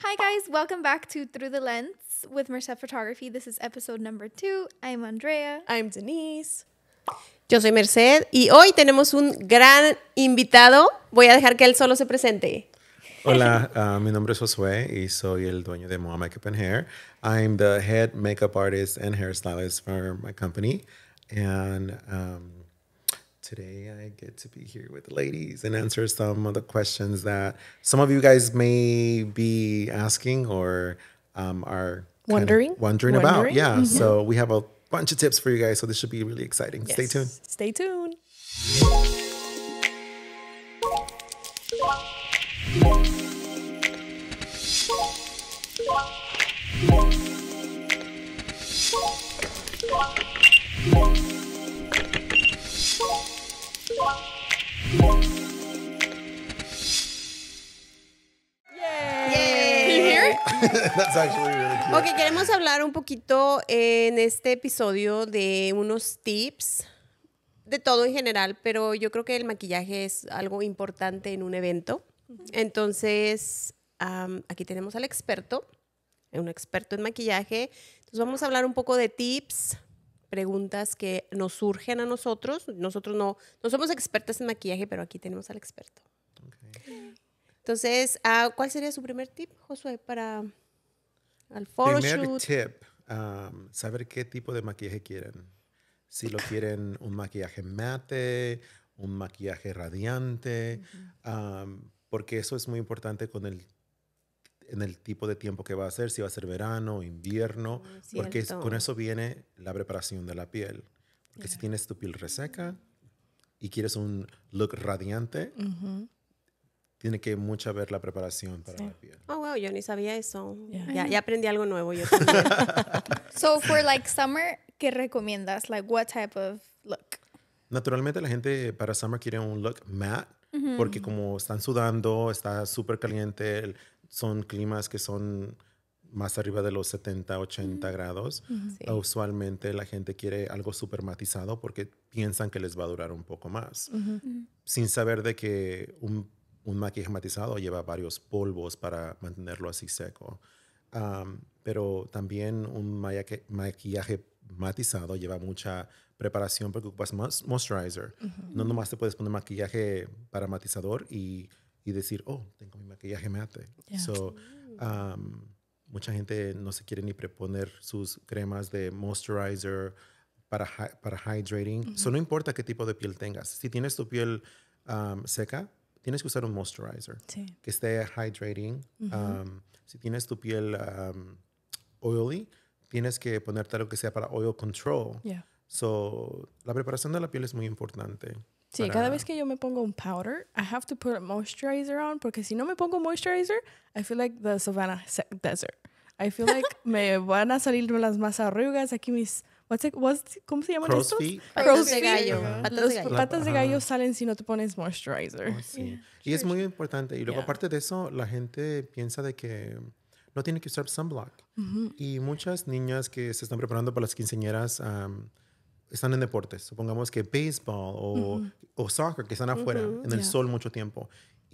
Hi, guys. Welcome back to Through the Lens with Merced Photography. This is episode number two. I'm Andrea. I'm Denise. Yo soy Merced y hoy tenemos un gran invitado. Voy a dejar que él solo se presente. Hola, uh, mi nombre es Josué y soy el dueño de Moa Makeup and Hair. I'm the head makeup artist and hairstylist for my company. And um, today I get to be here with the ladies and answer some of the questions that some of you guys may be asking or um, are of Wondering? wondering about. Wondering? Yeah, so we have a bunch of tips for you guys. So this should be really exciting. Stay tuned. Stay tuned. That's actually really cute. Ok, queremos hablar un poquito en este episodio de unos tips, de todo en general, pero yo creo que el maquillaje es algo importante en un evento. Entonces, am, aquí tenemos al experto, un experto en maquillaje. Entonces, vamos a hablar un poco de tips, preguntas que nos surgen a nosotros. Nosotros no, no somos expertas en maquillaje, pero aquí tenemos al experto. Entonces, ah, ¿cuál sería su primer tip, Josué, para al Primer tip, um, saber qué tipo de maquillaje quieren. Si lo quieren un maquillaje mate, un maquillaje radiante, um, porque eso es muy importante con el, en el tipo de tiempo que va a ser, si va a ser verano, invierno, porque es- con cierto. eso viene la preparación de la piel. Porque si tienes tu piel reseca y quieres un look radiante, tiene que mucho ver la preparación para la piel. Oh, wow, yo ni sabía eso. Yeah. Ya, ya aprendí algo nuevo yo también. So, for like summer, ¿qué recomiendas? Like, what type of look? Naturalmente la gente para summer quiere un look matte porque como están sudando, está súper caliente, son climas que son más arriba de los 70, 80 grados. Sí. Usualmente la gente quiere algo súper matizado porque piensan que les va a durar un poco más. Sin saber de que un, un maquillaje matizado lleva varios polvos para mantenerlo así seco. Pero también un maquillaje, maquillaje matizado lleva mucha preparación porque ocupas moisturizer. No nomás te puedes poner maquillaje para matizador y, y decir, oh, tengo mi maquillaje mate. Yeah. So, um, mucha gente no se quiere ni preponer sus cremas de moisturizer para, para hydrating. So, no importa qué tipo de piel tengas. Si tienes tu piel um, seca, tienes que usar un moisturizer Sí. que esté hydrating. Um, si tienes tu piel um, oily, tienes que ponerte algo que sea para oil control. Yeah. So, la preparación de la piel es muy importante. Sí, para- cada vez que yo me pongo un powder, I have to put moisturizer on porque si no me pongo moisturizer, I feel like the Savannah se- desert. I feel like me van a salir las más arrugas aquí mis what's it, what's, ¿cómo se llaman estos? feet. Patas de gallo. Patas Los de gallo. patas de gallo salen si no te pones moisturizer. Oh, sí. Y es muy importante. Y luego, Yeah. aparte de eso, la gente piensa de que no tiene que usar sunblock. Y muchas niñas que se están preparando para las quinceañeras am, están en deportes. Supongamos que béisbol o, o soccer, que están afuera en el Yeah. sol mucho tiempo.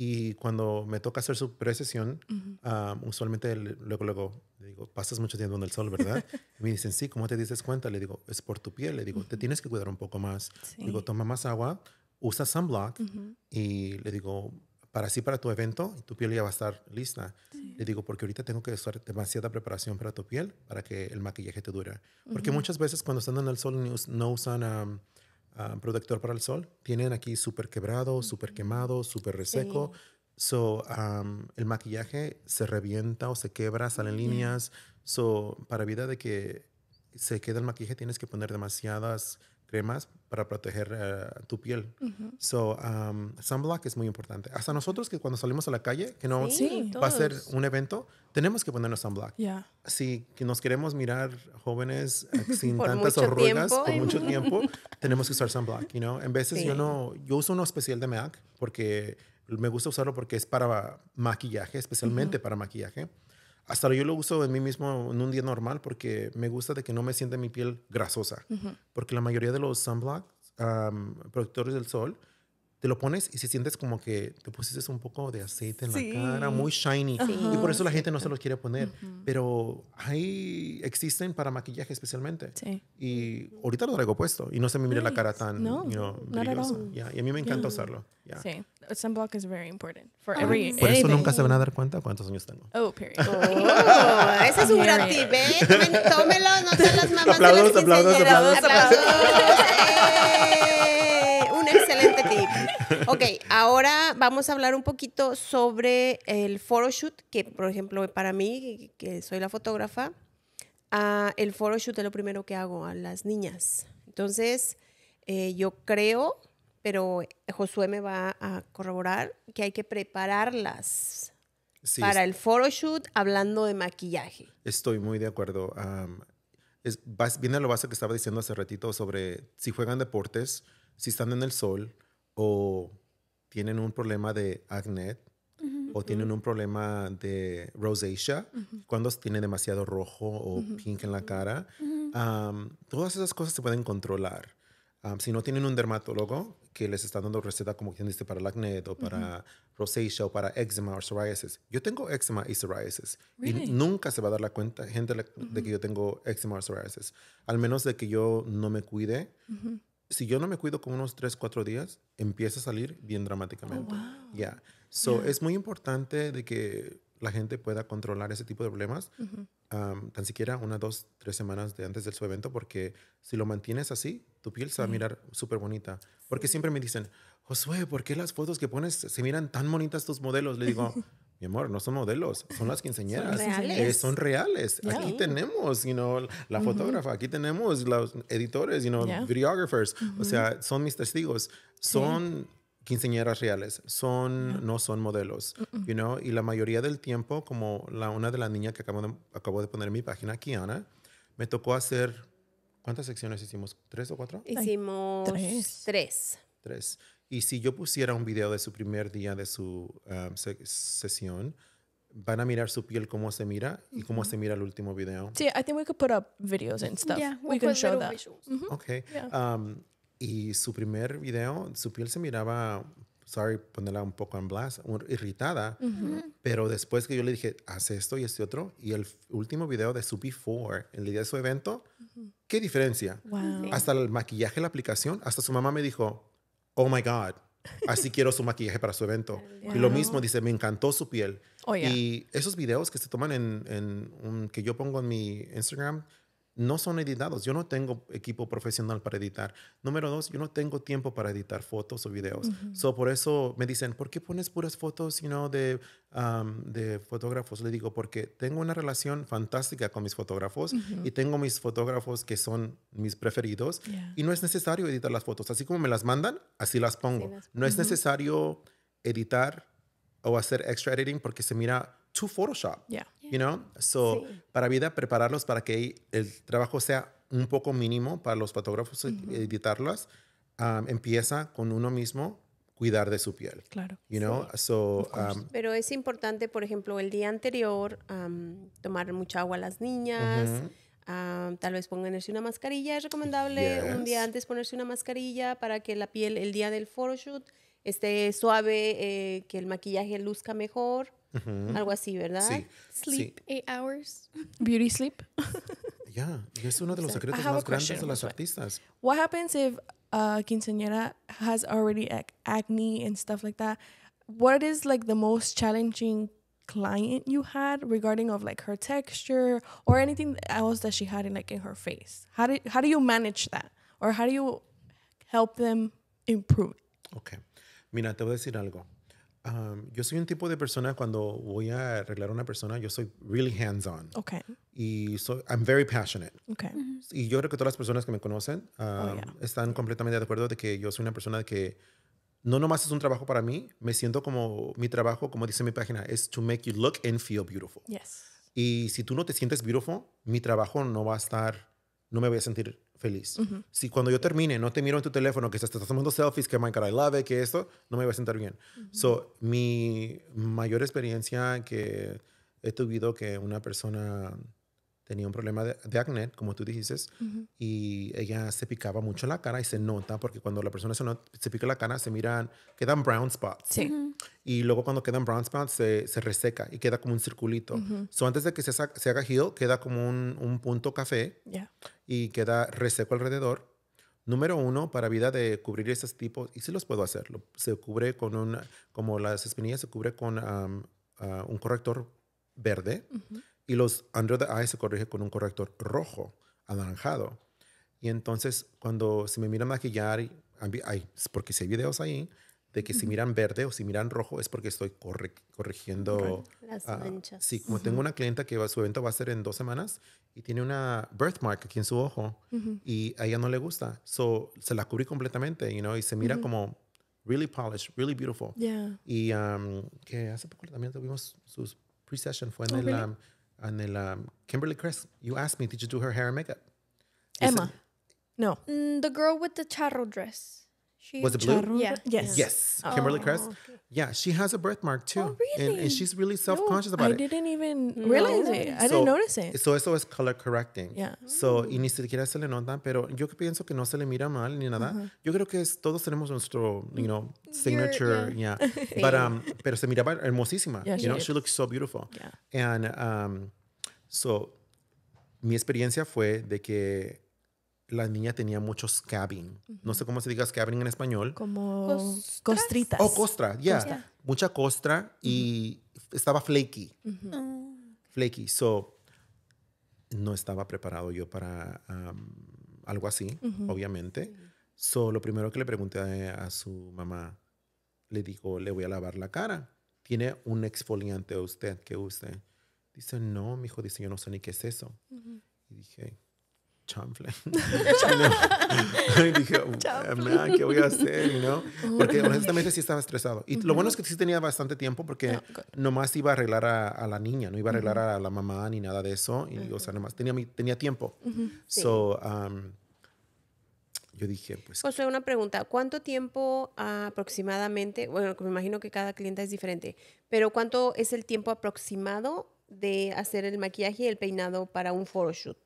Y cuando me toca hacer su precesión, am, usualmente le- luego, luego, le digo, pasas mucho tiempo en el sol, ¿verdad? y me dicen, sí, ¿cómo te dices cuenta? Le digo, es por tu piel. Le digo, te tienes que cuidar un poco más. Le digo, toma más agua, usa sunblock y le digo, para así para tu evento, tu piel ya va a estar lista. Le digo, porque ahorita tengo que usar demasiada preparación para tu piel para que el maquillaje te dure. Porque muchas veces cuando están en el sol no usan am, am, protector para el sol, tienen aquí súper quebrado, súper quemado, súper reseco. So, am, el maquillaje se revienta o se quebra, salen líneas. So, para vida de que se quede el maquillaje, tienes que poner demasiadas cremas para proteger eh, tu piel. So, um, sunblock es muy importante. Hasta nosotros que cuando salimos a la calle, que no Sí, va a ser todos. un evento, tenemos que ponernos sunblock. Yeah. Si que nos queremos mirar jóvenes eh, sin tantas arrugas tiempo. por mucho tiempo, tenemos que usar sunblock, you know? En veces Sí. yo no, yo uso uno especial de MAC porque me gusta usarlo porque es para maquillaje, especialmente para maquillaje. Hasta yo lo uso en mí mismo en un día normal porque me gusta de que no me sienta mi piel grasosa. Porque la mayoría de los sunblock, um, protectores del sol, te lo pones y si sientes como que te pusiste un poco de aceite en Sí. la cara, muy shiny. Y por eso la gente no se los quiere poner. Pero hay, existen para maquillaje especialmente. Sí. Y ahorita lo traigo puesto y no se me mire la cara tan No, you know, brillosa. Yeah, Y a mí me encanta usarlo. yeah. Sí. Sunblock is very important for Ah, every. Por eso anything. nunca se van a dar cuenta cuántos años tengo. Oh, period. Oh, ese es un gran tip, ¿eh? Tómelo, no sean las mamás Aplausos, de las aplausos, aplausos. Un excelente tip. Ok, ahora vamos a hablar un poquito sobre el photoshoot, que por ejemplo para mí, que soy la fotógrafa, ah, el photoshoot es lo primero que hago a las niñas. Entonces, eh, yo creo, pero Josué me va a corroborar, que hay que prepararlas Sí, para el photoshoot hablando de maquillaje. Estoy muy de acuerdo. Am, es, viene lo base que estaba diciendo hace ratito sobre si juegan deportes, si están en el sol o tienen un problema de acné o tienen un problema de rosacea, cuando tiene demasiado rojo o pink en la cara. todas esas cosas se pueden controlar. Si no tienen un dermatólogo que les está dando receta como quien dice para el acné o para rosacea o para eczema o psoriasis. Yo tengo eczema y psoriasis Really? y nunca se va a dar la cuenta gente de que yo tengo eczema o psoriasis, al menos de que yo no me cuide. Si yo no me cuido con unos 3, 4 días, empieza a salir bien dramáticamente. Ya. So, Es muy importante de que la gente pueda controlar ese tipo de problemas um, tan siquiera unas dos, tres semanas de antes de su evento, porque si lo mantienes así, tu piel se va a mirar súper bonita. Porque siempre me dicen, Josué, ¿por qué las fotos que pones se miran tan bonitas tus modelos? Le digo, mi amor, no son modelos, son las quinceañeras. reales. Eh, son reales. Yeah. Aquí tenemos, you know, la fotógrafa, aquí tenemos los editores, you know, Yeah. videographers. O sea, son mis testigos. Son quinceañeras reales, son, no son modelos, you know, y la mayoría del tiempo, como la, una de las niñas que acabo de, acabo de poner en mi página, Kiana, me tocó hacer, ¿cuántas secciones hicimos? ¿Tres o cuatro? Hicimos tres. tres. Tres. Y si yo pusiera un video de su primer día de su um, se- sesión, van a mirar su piel cómo se mira y cómo se mira el último video. See, I think we could put up videos and stuff. Yeah, we we'll can show that. visuals. Ok. Yeah. Um, y su primer video, su piel se miraba, sorry, ponerla un poco en blast, irritada, pero después que yo le dije, haz esto y este otro, y el último video de su before, el día de su evento, ¿qué diferencia? Wow. Hasta el maquillaje, la aplicación, hasta su mamá me dijo, oh my God, así quiero su maquillaje para su evento. Y lo mismo dice, me encantó su piel. Oh, yeah. Y esos videos que se toman en, en un- que yo pongo en mi Instagram, no son editados. Yo no tengo equipo profesional para editar. Número dos, yo no tengo tiempo para editar fotos o videos. So, por eso me dicen, ¿por qué pones puras fotos you know, de, um, de fotógrafos? Le digo, porque tengo una relación fantástica con mis fotógrafos y tengo mis fotógrafos que son mis preferidos Yeah. y no es necesario editar las fotos. Así como me las mandan, así las pongo. las- no es necesario editar o hacer extra editing porque se mira too Photoshop. Yeah. You know? So, Sí. para vida, prepararlos para que el trabajo sea un poco mínimo para los fotógrafos editarlas, um, empieza con uno mismo cuidar de su piel. Claro. You know? So, um, Pero es importante, por ejemplo, el día anterior, am, tomar mucha agua a las niñas. Ujú. am, tal vez ponerse una mascarilla. Es recomendable un día Yes. antes ponerse una mascarilla para que la piel el día del photoshoot esté suave, eh, que el maquillaje luzca mejor. Algo así, ¿verdad? sí. Sleep eight hours. Beauty sleep. Sí. Ya, y es uno de los secretos más grandes de las artistas. What happens if a quinceañera has already ac- acne and stuff like that? What is like the most challenging client you had regarding of like her texture or anything else that she had in like in her face? How do how do you manage that, or how do you help them improve? Ok. Mira, te voy a decir algo. Um, yo soy un tipo de persona cuando voy a arreglar a una persona, yo soy really hands-on. Okay, Y soy, I'm very passionate. okay, Y yo creo que todas las personas que me conocen um, yeah. están completamente de acuerdo de que yo soy una persona que no nomás es un trabajo para mí, me siento como mi trabajo, como dice mi página, es to make you look and feel beautiful. yes, Y si tú no te sientes beautiful, mi trabajo no va a estar, no me voy a sentir feliz. Si cuando yo termine no te miro en tu teléfono que estás, estás tomando selfies, que my God, I love it, que esto, no me voy a sentar bien. So, mi mayor experiencia que he tenido que una persona tenía un problema de, de acné, como tú dijiste, y ella se picaba mucho la cara y se nota porque cuando la persona se, not- se pica la cara se miran, quedan brown spots. Sí. Y luego cuando quedan brown spots se, se reseca y queda como un circulito. So antes de que se, se haga heal, queda como un, un punto café Yeah. y queda reseco alrededor. Número uno, para vida de cubrir esos tipos, y sí los puedo hacer, lo- se cubre con un, como las espinillas se cubre con ah, un corrector verde y los under the eye se corrige con un corrector rojo, anaranjado. Y entonces cuando se me miran maquillar, ay, porque si hay videos ahí de que si miran verde o si miran rojo es porque estoy corre- corrigiendo Las Ah, manchas. Sí, como tengo una clienta que va, su evento va a ser en dos semanas y tiene una birthmark aquí en su ojo y a ella no le gusta. So, se la cubrí completamente, you know, y se mira como really polished, really beautiful. Yeah. Y um, que hace poco también tuvimos su pre-session, fue en Oh, el, really? um, en then um, Kimberly Chris, You asked me, did you do her hair and makeup? You said- Emma. No. Mm, the girl with the charro dress. She Was it blue? Charro- Yeah. Yes. Yes, Kimberly Crest. Yeah, she has a birthmark too. Oh, And, really? and she's really No, self-conscious about I it. I didn't even realize it. I So- didn't notice it. So eso es color correcting. Yeah. So, y ni siquiera se le nota, pero yo que pienso que no se le mira mal ni nada. Yo creo que es, todos tenemos nuestro, you know, signature, yeah. But, um, pero se miraba hermosísima. Yeah, you she know, is. she looks so beautiful. Yeah. And um, so, mi experiencia fue de que la niña tenía mucho scabbing. No sé cómo se diga scabbing en español. Como Costras. costritas. Oh, costra, yeah. Costra. Mucha costra y estaba flaky. Oh. Flaky. So, no estaba preparado yo para um, algo así, obviamente. So, lo primero que le pregunté a, a su mamá, le digo, le voy a lavar la cara. ¿Tiene un exfoliante usted que use? Dice, no, mi hijo, dice, yo no sé ni qué es eso. Y dije, chanfle. y dije, "Oh, man, ¿qué voy a hacer? You know? Porque honestamente sí estaba estresado. Y lo bueno es que sí tenía bastante tiempo porque nomás iba a arreglar a, a la niña, no iba a arreglar a la mamá ni nada de eso. Y, O sea, nomás tenía, tenía tiempo. So, um, yo dije, pues, Josué, una pregunta. ¿Cuánto tiempo aproximadamente, bueno, me imagino que cada clienta es diferente, pero cuánto es el tiempo aproximado de hacer el maquillaje y el peinado para un photoshoot?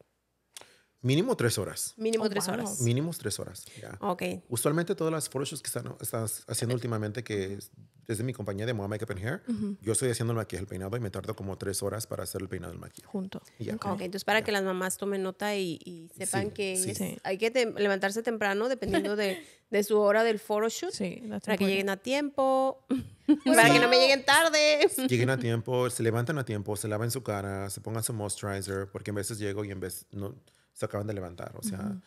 Mínimo tres horas. Mínimo Oh, tres wow. horas. Mínimo tres horas. ya. Ok. Usualmente todas las photoshoots que están, estás haciendo últimamente, que es desde mi compañía de Moa Makeup and Hair, yo estoy haciendo el maquillaje, el peinado y me tardo como tres horas para hacer el peinado y el maquillaje. Junto. Y ya. Ok, entonces para que las mamás tomen nota y, y sepan Sí, que sí. es- Sí. hay que levantarse temprano dependiendo de, de su hora del photoshoot Sí, para que lleguen a tiempo, para que no me lleguen tarde. Lleguen a tiempo, se levantan a tiempo, se lavan su cara, se pongan su moisturizer, porque en veces llego y en vez no se acaban de levantar. O sea,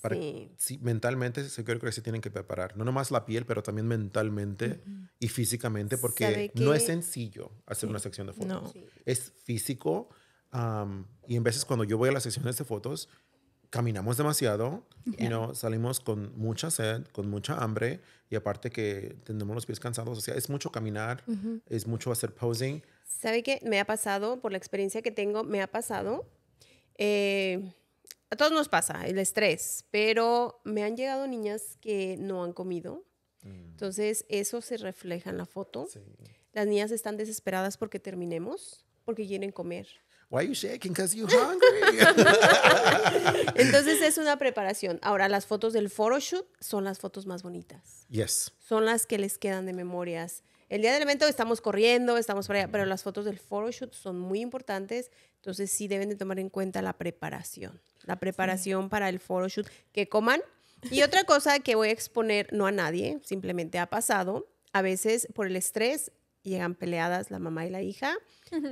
para, Sí. sí, mentalmente yo creo que se tienen que preparar. No nomás la piel, pero también mentalmente y físicamente, porque ¿Sabe no es sencillo hacer una sección de fotos. No. Es físico am, y en veces cuando yo voy a las secciones de fotos, caminamos demasiado, you know, salimos con mucha sed, con mucha hambre y aparte que tenemos los pies cansados. O sea, es mucho caminar, es mucho hacer posing. ¿Sabe qué? Me ha pasado, por la experiencia que tengo, me ha pasado. eh, a todos nos pasa el estrés, pero me han llegado niñas que no han comido. Entonces, eso se refleja en la foto. Sí. Las niñas están desesperadas porque terminemos, porque quieren comer. Why are you shaking? Because you hungry. Entonces, es una preparación. Ahora, las fotos del photoshoot son las fotos más bonitas. yes. son las que les quedan de memorias. El día del evento estamos corriendo, estamos por allá, pero las fotos del photoshoot son muy importantes, entonces sí deben de tomar en cuenta la preparación, la preparación para el photoshoot, que coman. Y otra cosa que voy a exponer, no a nadie, simplemente ha pasado, a veces por el estrés llegan peleadas la mamá y la hija,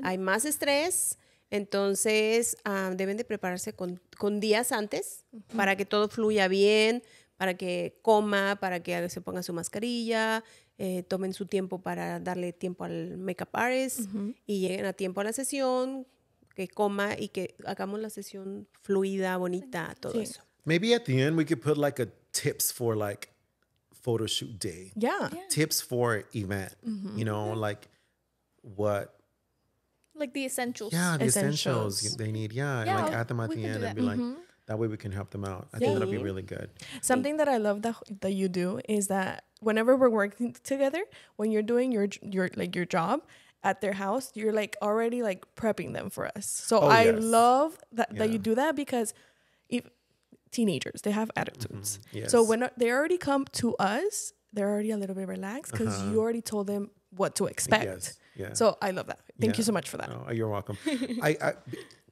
hay más estrés, entonces ah, deben de prepararse con, con días antes para que todo fluya bien, para que coma, para que se ponga su mascarilla, eh, tomen su tiempo para darle tiempo al makeup artist y lleguen a tiempo a la sesión, que coma y que hagamos la sesión fluida, bonita, todo Sí. eso. Maybe at the end we could put like a tips for like photo shoot day. Yeah. Tips for event. You know, like what Like the essentials. yeah, the essentials, Essentials. they need. Yeah, Yeah, and like add them at we the end and be like that way we can help them out. I think that'll be really good. Something that I love that that you do is that whenever we're working together, when you're doing your your like your job, at their house, you're like already like prepping them for us. So Oh, I yes. love that, that you do that because if teenagers, they have attitudes. Mm-hmm. So Yes. when they already come to us, they're already a little bit relaxed because uh-huh. you already told them what to expect. Yes, yeah. So I love that. Thank you so much for that. Oh, you're welcome. I, I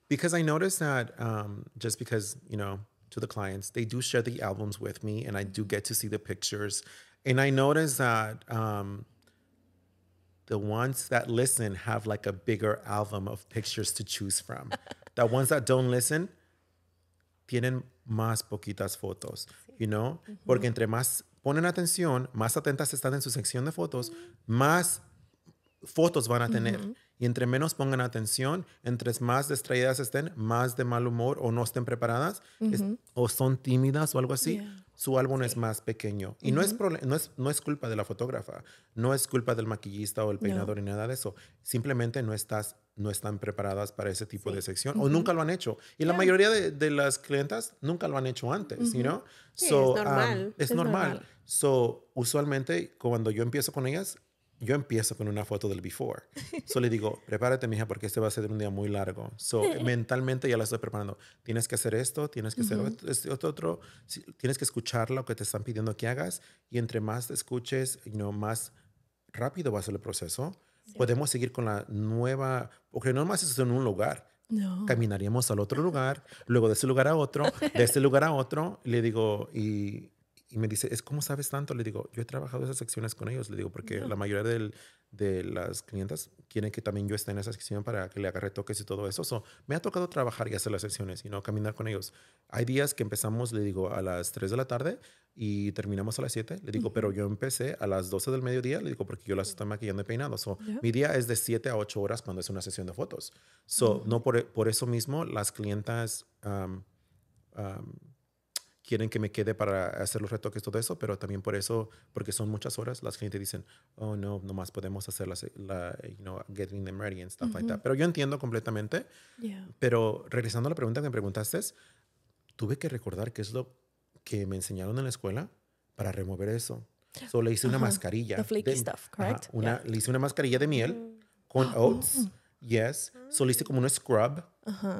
because I noticed that um, just because you know to the clients they do share the albums with me and I do get to see the pictures, and I notice that um, the ones that listen have like a bigger album of pictures to choose from. the ones that don't listen tienen más poquitas fotos, you know? Porque entre más ponen atención, más atentas están en su sección de fotos, más fotos van a tener. Y entre menos pongan atención, entre más distraídas estén, más de mal humor o no estén preparadas, es- o son tímidas o algo así, Yeah. Su álbum es más pequeño. Y no, es no, es, no es culpa de la fotógrafa, no es culpa del maquillista o el peinador ni nada de eso. Simplemente no estás no están preparadas para ese tipo de sección o nunca lo han hecho. Y la mayoría de, de las clientas nunca lo han hecho antes, you know? Sí, es So, um, normal. es Es normal. normal. So, usualmente cuando yo empiezo con ellas, yo empiezo con una foto del before. So le digo, prepárate, mija, porque este va a ser un día muy largo. So, mentalmente ya la estoy preparando. Tienes que hacer esto, tienes que hacer esto, este otro, otro. Tienes que escuchar lo que te están pidiendo que hagas. Y entre más te escuches, you know, más rápido va a ser el proceso. Podemos seguir con la nueva, porque no más es en un lugar. No. Caminaríamos al otro lugar, luego de ese lugar a otro, de este lugar a otro. Le digo, y, y me dice, ¿es cómo sabes tanto? Le digo, yo he trabajado esas secciones con ellos. Le digo, porque la mayoría del- de las clientas quieren que también yo esté en esa sección para que le agarre toques y todo eso. So, me ha tocado trabajar y hacer las secciones y no caminar con ellos. Hay días que empezamos, le digo, a las 3 de la tarde y terminamos a las 7. Le digo, pero yo empecé a las 12 del mediodía. Le digo, porque yo las estoy maquillando y peinando. So, Mi día es de 7 a 8 horas cuando es una sesión de fotos. So, no por, por eso mismo las clientas um, um, quieren que me quede para hacer los retoques, todo eso, pero también por eso, porque son muchas horas, las clientes dicen, oh, no, nomás podemos hacer la, se- la you know, getting them ready and stuff like that. Pero yo entiendo completamente, Yeah. pero regresando a la pregunta que me preguntaste, tuve que recordar qué es lo que me enseñaron en la escuela para remover eso. So, le hice una Ajá, mascarilla. the flaky de- stuff, ajá, correct? una, Le hice una mascarilla de miel con oats. Yes. So le hice como un scrub.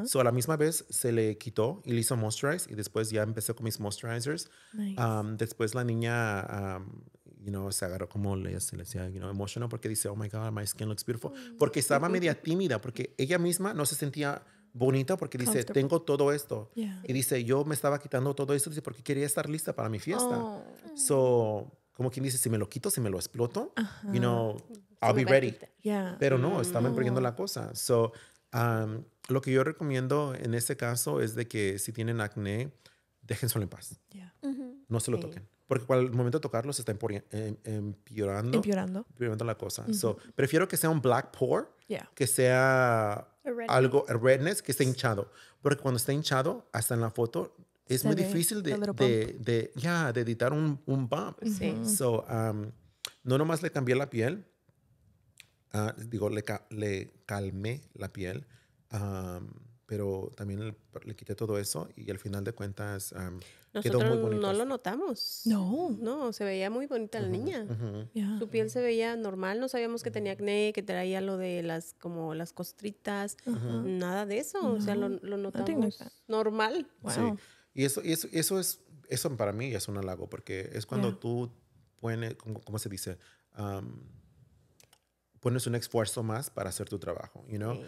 So a la misma vez se le quitó y le hizo moisturize y después ya empecé con mis moisturizers. Nice. Um, después la niña, um, you know, se agarró como le, se le decía, you know, emotional porque dice, oh my God, my skin looks beautiful. Porque estaba media tímida, porque ella misma no se sentía bonita porque dice, tengo todo esto. Yeah. Y dice, yo me estaba quitando todo esto dice, porque quería estar lista para mi fiesta. Oh. So, como quien dice, si me lo quito, si me lo exploto, you know, I'll be ready. Yeah. Pero no, estamos perdiendo la cosa. So, um, lo que yo recomiendo en este caso es de que si tienen acné, déjenselo en paz. Yeah. No se lo Sí. toquen. Porque al momento de tocarlo se está em- empeorando, Empeorando. empeorando la cosa. So, prefiero que sea un black pore Yeah. que sea A redness. algo a redness que esté hinchado. Porque cuando está hinchado, hasta en la foto, es Se muy difícil de, de, de, ya, de editar un, un bump. Sí. So, um, no nomás le cambié la piel, ah, digo, le, ca- le calmé la piel, um, pero también le, le quité todo eso y al final de cuentas um, quedó muy bonito. no lo notamos. No. No, se veía muy bonita la niña. Ujú. Yeah. Su piel se veía normal, no sabíamos que tenía acné, que traía lo de las como las costritas, nada de eso, o sea, lo, lo notamos normal. Wow. Sí. Y eso, y eso, eso es, eso para mí es un halago, porque es cuando Yeah. tú pones, ¿cómo, cómo se dice? Um, pones un esfuerzo más para hacer tu trabajo, you know?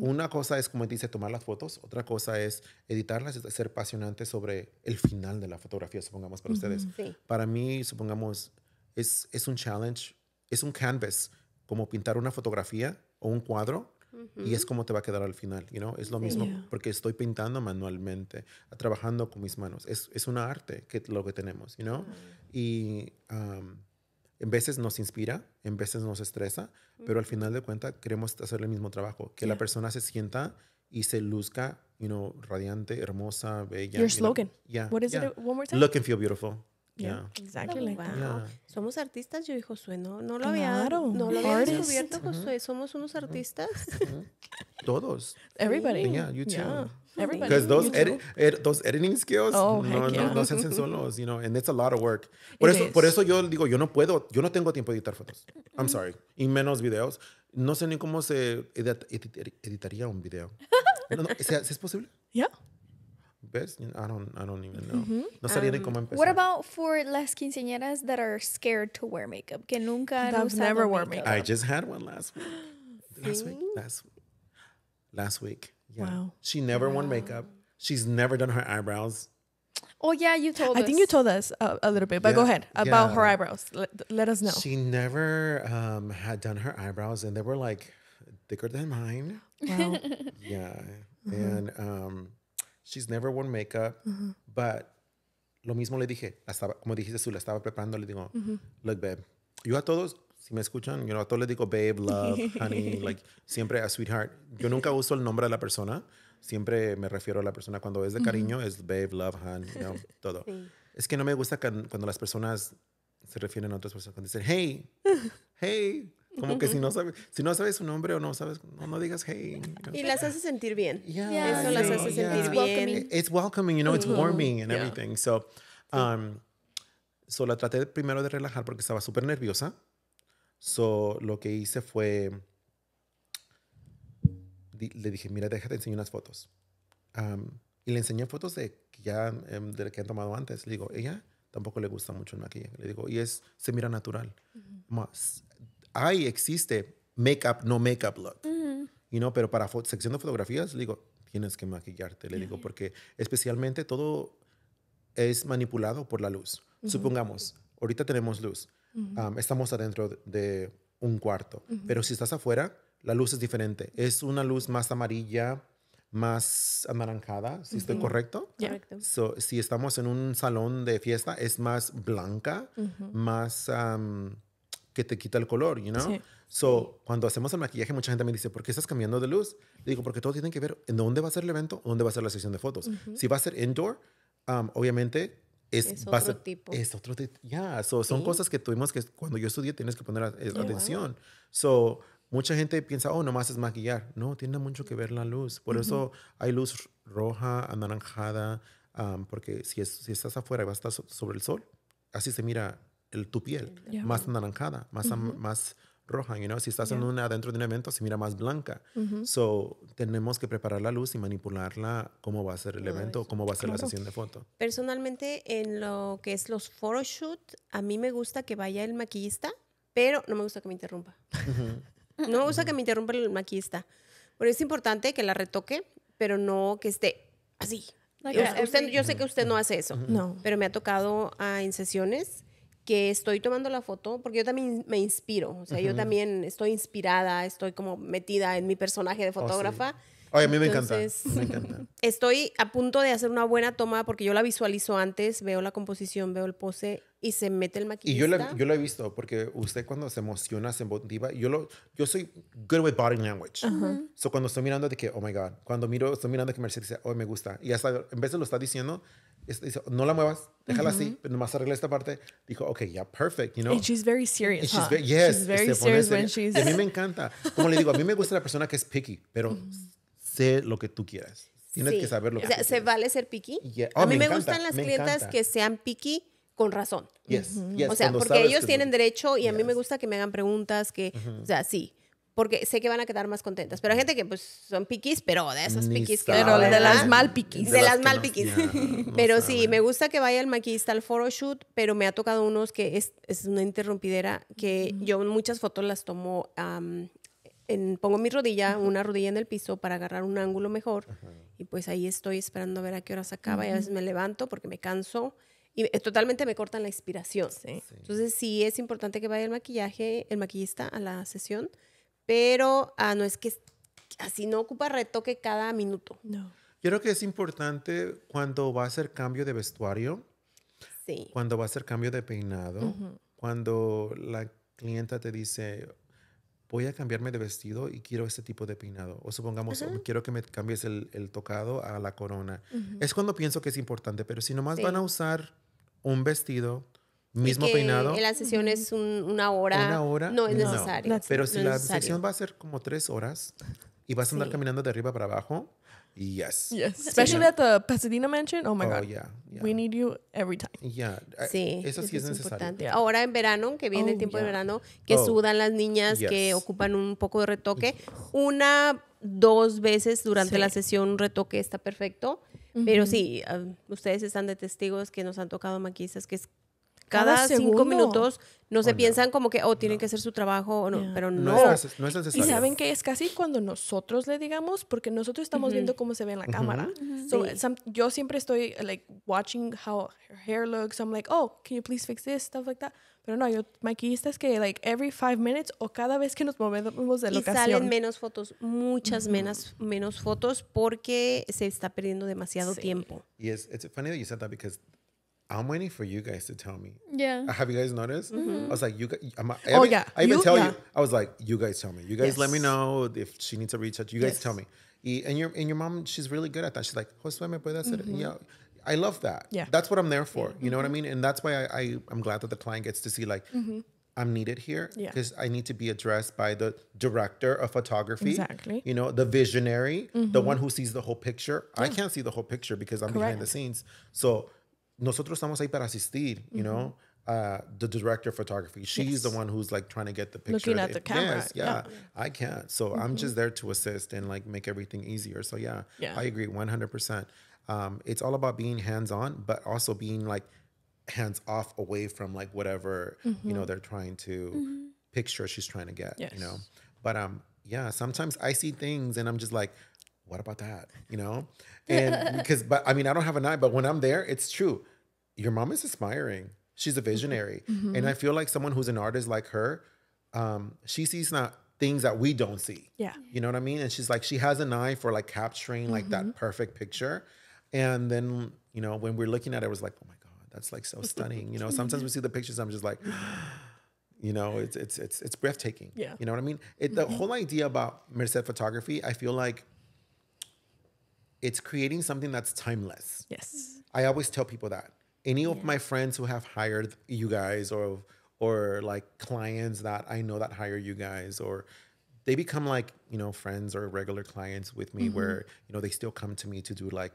Una cosa es, como dice, tomar las fotos, otra cosa es editarlas, es ser apasionante sobre el final de la fotografía, supongamos, para ustedes. Sí. Para mí, supongamos, es, es un challenge, es un canvas, como pintar una fotografía o un cuadro, y es como te va a quedar al final, you know? Es lo mismo, Yeah. porque estoy pintando manualmente, trabajando con mis manos. Es, es una arte que lo que tenemos, you know? Y um, en veces nos inspira, en veces nos estresa, pero al final de cuentas queremos hacer el mismo trabajo, que la Yeah. persona se sienta y se luzca, you know, radiante, hermosa, bella. Your you know? slogan. Yeah, What is yeah. it? One more time. Look and feel beautiful. Yeah. Exactly like. Wow. Yeah. Somos artistas, yo y Josué, no, no lo había, Claro, no lo había descubierto, Josué. Somos unos artistas. Todos. Everybody. Yeah, you too. Yeah. Everybody. Because those You too. edit, ed- those editing skills Oh, no, no, yeah. no se hacen solos, you know, and it's a lot of work. Por It eso, por is. eso yo digo, yo no puedo, yo no tengo tiempo de editar fotos. I'm sorry. Y menos videos. No sé ni cómo se edit- edit- editaría un video. No, no, ¿es, es posible? Yeah. ¿Ves? I don't, I don't even know. No sabría ni cómo empezar. What about for las quinceañeras that are scared to wear makeup? Que nunca han That usado never wear makeup? I just had one last week. Last week. Last week. Last week. Yeah. Wow. She never worn makeup. She's never done her eyebrows. Oh yeah, you told I us. think you told us a, a little bit, but go ahead about her eyebrows. Let, let us know. She never um, had done her eyebrows, and they were like thicker than mine. Wow. Yeah. And um, she's never worn makeup, but lo mismo le dije, estaba, como dijiste tú, la estaba preparando, le digo, look, babe, yo a todos, si me escuchan, yo a todos les digo, babe, love, honey, like, siempre a sweetheart. Yo nunca uso el nombre de la persona, siempre me refiero a la persona cuando es de cariño, es babe, love, honey, you know, todo. Es que no me gusta cuando las personas se refieren a otras personas, cuando dicen, hey, hey, como que si no sabes, si no sabes su nombre o no sabes, no, no digas hey. you know. Y las hace sentir bien. Yeah, Eso las hace yeah. sentir It's bien. welcoming. It's welcoming, you know, it's warming and Yeah. everything. So, um, so la traté primero de relajar porque estaba súper nerviosa. So, lo que hice fue, di- le dije, mira, déjate enseñar unas fotos. Um, y le enseñé fotos de que ya, em, de que han tomado antes. Le digo, ella tampoco le gusta mucho el maquillaje. Le digo, y es, se mira natural. Más, hay, existe make-up, no make-up look. You know, pero para sección de fotografías, le digo, tienes que maquillarte, le digo, porque especialmente todo es manipulado por la luz. Supongamos, ahorita tenemos luz, um, estamos adentro de- un cuarto, pero si estás afuera, la luz es diferente. Es una luz más amarilla, más anaranjada, si estoy correcto. Correcto. So, si estamos en un salón de fiesta, es más blanca, más um, que te quita el color, you know? Sí. So, cuando hacemos el maquillaje, mucha gente me dice, ¿por qué estás cambiando de luz? Le digo, porque todo tiene que ver en dónde va a ser el evento, dónde va a ser la sesión de fotos. Si va a ser indoor, um, obviamente es, Es va a otro ser- tipo. Es otro tipo. Ya, so, son cosas que tuvimos que, cuando yo estudié, tienes que poner a- eh, wow. atención. So, mucha gente piensa, oh, nomás es maquillar. No, tiene mucho que ver la luz. Por eso hay luz roja, anaranjada, um, porque si, es, si estás afuera y vas a estar so- sobre el sol, así se mira el, tu piel, Yeah. más anaranjada, más, más roja, you know? Si estás en una, dentro de un evento, se mira más blanca. So, tenemos que preparar la luz y manipularla cómo va a ser el evento, cómo va a ser la sesión de foto. Personalmente, en lo que es los photoshoot, a mí me gusta que vaya el maquillista, pero no me gusta que me interrumpa. No me gusta que me interrumpa el maquillista. Porque es importante que la retoque, pero no que esté así. Like usted, every- yo sé que usted no hace eso, No. pero me ha tocado ah, en sesiones que estoy tomando la foto, porque yo también me inspiro, o sea, yo también estoy inspirada, estoy como metida en mi personaje de fotógrafa. Ay, a mí me encanta. Entonces- Me encanta. Estoy a punto de hacer una buena toma porque yo la visualizo antes, veo la composición, veo el pose y se mete el Y maquillista. yo lo, yo lo he visto, porque usted cuando se emociona, se motiva, yo, lo, yo soy good with body language. So cuando estoy mirando de que, oh my God, cuando miro, estoy mirando que Mercedes dice, oh, me gusta. Y hasta en vez de lo está diciendo, dice, no la muevas, déjala así, pero nomás arregla esta parte. Dijo, ok, ya, perfect, you know. And she's very serious. And she's huh? ve- yes, she's very pone serious when she's. Y a mí me encanta. Como le digo, a mí me gusta la persona que es picky, pero sé lo que tú quieras. Tienes Sí. que saber lo o que sea, tú se quieres. vale ser picky. Yeah. a Oh, mí me me, encanta, gustan las me clientas encanta. que sean picky con razón. Yes, yes, o sea, porque ellos tienen derecho y a mí me gusta que me hagan preguntas que, o sea, sí. Porque sé que van a quedar más contentas. Pero hay gente que pues son piquis, pero de esas Ni piquis que sabe. no, Pero de las mal piquis. De, las que mal no- piquis. ya, no pero sí, saben. me gusta que vaya el maquillista al photoshoot, pero me ha tocado unos que es, es una interrumpidera que yo muchas fotos las tomo, am, en, pongo mi rodilla, una rodilla en el piso para agarrar un ángulo mejor y pues ahí estoy esperando a ver a qué hora se acaba y a veces me levanto porque me canso y eh, totalmente me cortan la inspiración. Sí. Entonces sí es importante que vaya el maquillaje, el maquillista a la sesión, pero ah, no es que así no ocupa retoque cada minuto. No. Yo creo que es importante cuando va a hacer cambio de vestuario, Sí. cuando va a hacer cambio de peinado, cuando la clienta te dice, voy a cambiarme de vestido y quiero este tipo de peinado. O supongamos, "Oh, quiero que me cambies el, el tocado a la corona. Es cuando pienso que es importante, pero si nomás Sí. van a usar un vestido, mismo que peinado, En la sesión es un- una hora. una hora, No es no. necesario. That's- pero no si es la necesario. sesión va a ser como tres horas y vas a andar Sí. caminando de arriba para abajo, yes. Yes. Especially at the Pasadena mansion. Oh my Oh, God. yeah, yeah. We need you every time. Yeah, Sí, eso sí es, necesario. Ahora en verano, que viene el Oh, tiempo de verano, que Oh, sudan las niñas, que ocupan un poco de retoque. Una, dos veces durante Sí. la sesión un retoque está perfecto. Pero sí, ah, ustedes están de testigos que nos han tocado maquillistas que es cada, Cada cinco minutos no se Oh, no. piensan como que, oh, tienen que hacer su trabajo o no, Yeah. pero No, no. es, no es Y saben que es casi cuando nosotros le digamos, porque nosotros estamos viendo cómo se ve en la cámara. So Sí. some- yo siempre estoy like watching how her hair looks. I'm like, oh, can you please fix this stuff like that. Pero no, yo maquillistas que like every five minutes o cada vez que nos movemos de Y locación. salen menos fotos, muchas menos, menos fotos porque se está perdiendo demasiado Sí. tiempo. Yes, it's funny that you said that because I'm waiting for you guys to tell me. Yeah. Uh, have you guys noticed? Mm-hmm. I was like, you guys, I'm, I, Oh, yeah. I even You- tell yeah. you, I was like, you guys tell me. You guys let me know if she needs a reach out. You guys Yes. tell me. And your and your mom, she's really good at that. She's like, Josué, me puede hacer? Mm-hmm. Yeah. I love that. Yeah. That's what I'm there for. You know what I mm-hmm. mean? And that's why I, I, I'm glad that the client gets to see like, I'm needed here Yeah. because I need to be addressed by the director of photography. Exactly. You know, the visionary, the one who sees the whole picture. I can't see the whole picture because I'm behind the Correct. scenes. So, nosotros estamos ahí para asistir, you know. Uh, the director of photography, she's the one who's like trying to get the picture. Looking at the camera, Yes, yeah. yeah. I can't. So I'm just there to assist and like make everything easier. So yeah, Yeah. I agree 100%. Um, it's all about being hands on, but also being like hands off away from like whatever, you know, they're trying to picture she's trying to get, you know. But um, yeah, sometimes I see things and I'm just like, what about that? You know? And because, but I mean, I don't have an eye, but when I'm there, it's true. Your mom is aspiring. She's a visionary. Mm-hmm. Mm-hmm. And I feel like someone who's an artist like her, um, she sees not things that we don't see. Yeah. You know what I mean? And she's like, she has an eye for like capturing like that mm-hmm. perfect picture. And then, you know, when we're looking at it, it was like, oh my God, that's like so stunning. You know, sometimes we see the pictures, I'm just like, you know, it's it's it's it's breathtaking. Yeah. You know what I mean? It, the whole idea about Merced photography, I feel like it's creating something that's timeless. Yes. I always tell people that. Any of my friends who have hired you guys or or like clients that I know that hire you guys or they become like, you know, friends or regular clients with me mm-hmm. where, you know, they still come to me to do like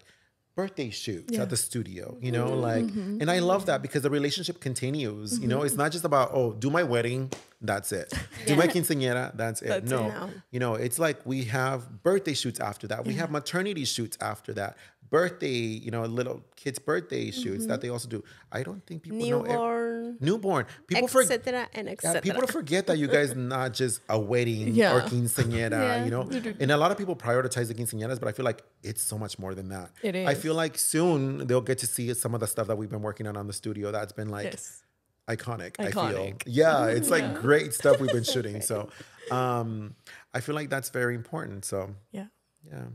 birthday shoots at the studio, you know, mm-hmm. like mm-hmm. and I love mm-hmm. that because the relationship continues, you know, it's not just about oh, do my wedding, that's it. Do my quinceañera, that's it. That's no. No. You know, it's like we have birthday shoots after that. We have maternity shoots after that. Birthday, you know, little kids' birthday shoots that they also do. I don't think people know. ev- Newborn, newborn. People and people forget that you guys not just a wedding or Yeah. quinceañera, Yeah. you know. And a lot of people prioritize the quinceañeras, but I feel like it's so much more than that. It is. I feel like soon they'll get to see some of the stuff that we've been working on on the studio that's been like Yes. iconic, I feel. Iconic. Yeah, it's like great stuff we've been shooting. So um I feel like that's very important. So Yeah. Yeah.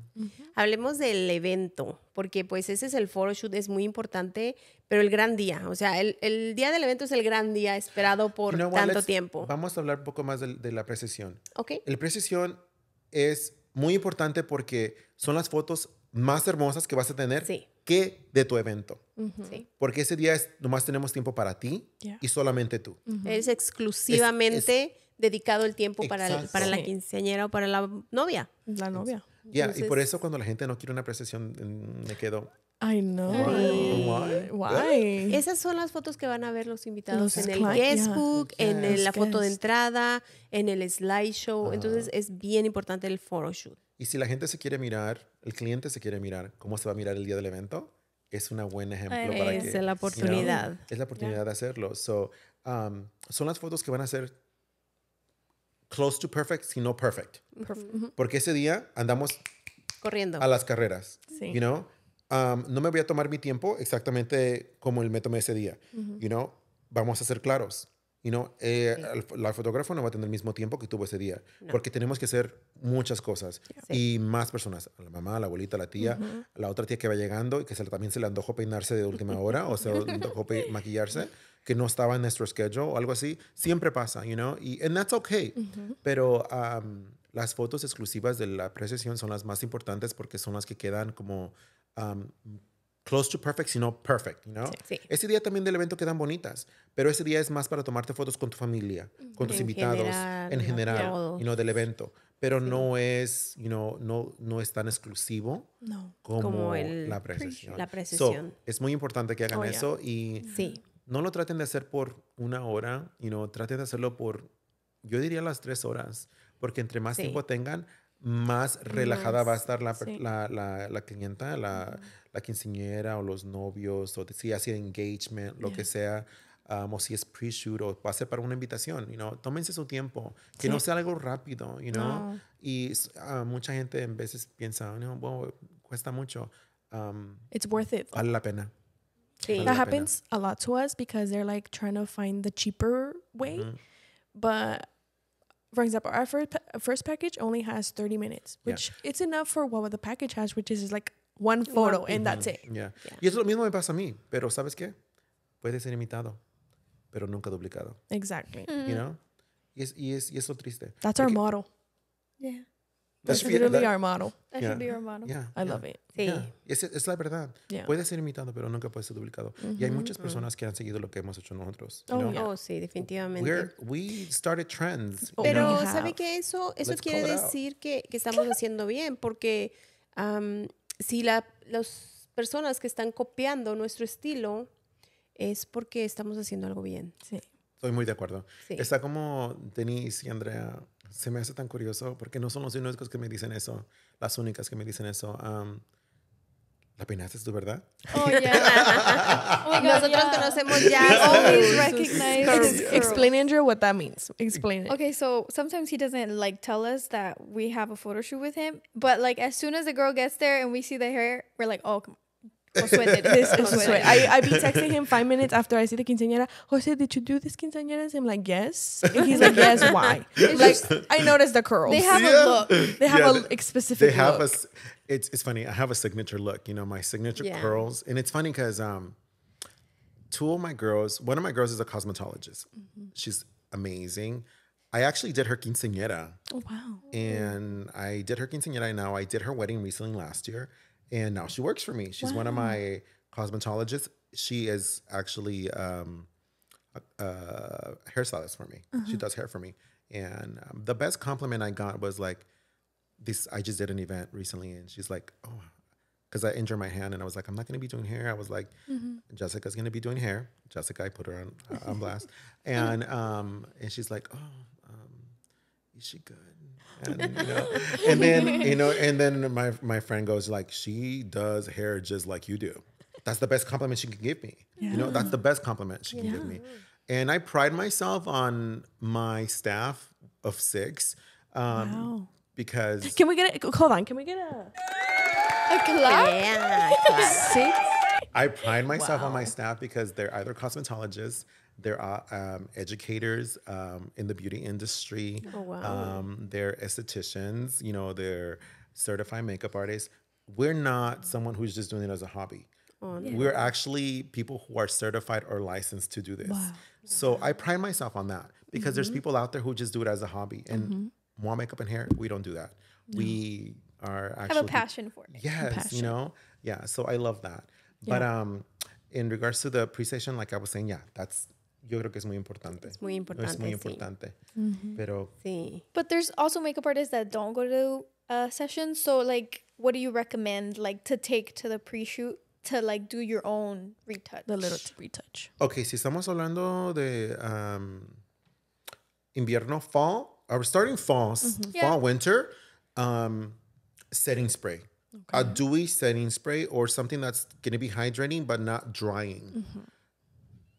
Hablemos del evento, porque pues ese es el photoshoot, es muy importante, pero el gran día, o sea, el, el día del evento es el gran día esperado por You know what? tanto Let's- tiempo. Vamos a hablar un poco más de, de la precisión. ¿Ok? El precisión es muy importante porque son las fotos más hermosas que vas a tener Sí. que de tu evento. Sí. Porque ese día es, nomás tenemos tiempo para ti Yeah. y solamente tú. Es exclusivamente dedicado el tiempo para, el- para la quinceañera o para la novia. La novia. Ya, y por eso cuando la gente no quiere una precisión, mm, me quedo. I know. Why? Why? Esas son las fotos que van a ver los invitados Los en el guestbook, yeah. en Yes. la foto de entrada, en el slideshow. Entonces es bien importante el photoshoot. Y si la gente se quiere mirar, el cliente se quiere mirar cómo se va a mirar el día del evento, es un buen ejemplo Ay, para es que. la you know, oportunidad. es la oportunidad de hacerlo. So, um, son las fotos que van a ser close to perfect, si no perfect. Perfect. Porque ese día andamos Corriendo. a las carreras. Sí. You know? Um, no me voy a tomar mi tiempo exactamente como el me tomé ese día. You know? Vamos a ser claros. You know? Eh, el, la fotógrafo no va a tener el mismo tiempo que tuvo ese día. Porque tenemos que hacer muchas cosas. Y más personas. La mamá, la abuelita, la tía, la otra tía que va llegando y que se, también se le antojó peinarse de última hora o se le antojó maquillarse que no estaba en nuestro schedule o algo así. Siempre pasa, you know? Y and that's okay. Pero um, las fotos exclusivas de la precesión son las más importantes porque son las que quedan como um, close to perfect, sino perfect, you know? Sí. Ese día también del evento quedan bonitas, pero ese día es más para tomarte fotos con tu familia, con tus En invitados, general, en general, todo. you know, del evento. pero no es, you know, no, no es tan exclusivo No. como, Como el la precesión. la So, precesión. es muy importante que hagan Oh, yeah. eso y Sí. No lo traten de hacer por una hora, you know, traten de hacerlo por, yo diría las tres horas, porque entre más Sí. tiempo tengan, más relajada va a estar la, sí. la, la, la clienta, la, la quinceañera o los novios, o si hace engagement, lo que sea, um, o si es pre-shoot o va a ser para una invitación, you know, tómense su tiempo, que no sea algo rápido, you know, No. y ah, mucha gente en veces piensa, no, bueno, cuesta mucho, um, It's worth it. vale la pena. Sí. That happens a lot to us because they're like trying to find the cheaper way. Ujú. But for example, our first, pa- first package only has 30 minutes, Yeah. which it's enough for what the package has, which is like one photo and that's it. Yeah. Yeah. Y eso lo mismo me pasa a mí, pero ¿sabes qué? Puede ser imitado, pero nunca duplicado, Exactly. you mm-hmm. know? Y es, y es, y es lo triste. That's our model. Yeah. That That's should be- literally that- our model. That Yeah. should be our model. Yeah, I yeah, love it. Sí. yeah. Es, es la verdad. Yeah. Puede ser imitado, pero nunca puede ser duplicado. Y hay muchas personas que han seguido lo que hemos hecho nosotros. you Oh, know? yeah. Oh, sí, definitivamente. We're, we started trends. Oh, Pero, know? ¿sabe qué? Eso, eso Let's quiere decir que, que estamos haciendo bien, porque am, si la, las personas que están copiando nuestro estilo es porque estamos haciendo algo bien. Sí. Estoy muy de acuerdo. Sí. Está como Denise y Andrea. Se me hace tan curioso porque no son los únicos que me dicen eso, las únicas que me dicen eso. Um, la peinaste tú, ¿verdad? Oh yeah. oh Nosotros yeah. conocemos We ya always recognize Ex- explain, Andrew, what that means. Explain it. Okay, so sometimes he doesn't like tell us that we have a photo shoot with him, but like as soon as the girl gets there and we see the hair, we're like, oh, come on. Josué did. This is Josué Josué. did it. I, I be texting him five minutes after I see the quinceañera. Jose, did you do this quinceañeras? I'm like, yes. And he's like, yes, why? like, I noticed the curls. They have Yeah. a look. They have Yeah, a they- like, specific they have look. a s- it's it's funny i have a signature look you know my signature Yeah. curls and it's funny because um two of my girls one of my girls is a cosmetologist Mm-hmm. she's amazing i actually did her quinceañera oh, wow. and i did her quinceañera now i did her wedding recently last year and now she works for me she's one of my cosmetologists she is actually um a, a hairstylist for me she does hair for me and um, the best compliment i got was like this I just did an event recently and she's like, oh, because I injured my hand and I was like, I'm not going to be doing hair. I was like, Jessica's going to be doing hair. Jessica, I put her on, uh, on blast. And, um, and she's like, oh, um, is she good? And, you know, and then, you know, and then my, my friend goes like, she does hair just like you do. That's the best compliment she can give me. You know, that's the best compliment she can give me. And I pride myself on my staff of six. Um, Wow. because Can we get it? Hold on. Can we get a A clap? Yeah, claro. six? I pride myself on my staff because they're either cosmetologists, they're uh, um, educators um, in the beauty industry, Oh, wow. um, they're estheticians, you know, they're certified makeup artists. We're not someone who's just doing it as a hobby. We're actually people who are certified or licensed to do this. Wow. So I pride myself on that because there's people out there who just do it as a hobby and more makeup and hair. We don't do that. We are actually Have a passion for it. Yes, you know, yeah. So I love that. But um, in regards to the pre-session, like I was saying, yeah, that's yo creo que es muy importante. Es muy importante, Es muy sí. Pero Sí. But there's also makeup artists that don't go to uh, sessions. So like, what do you recommend like to take to the pre-shoot to like do your own retouch? The little retouch. okay, si estamos hablando de um, invierno, fall, or starting fall, s- Yeah. fall, winter, um, setting spray. A dewy setting spray or something that's going to be hydrating but not drying.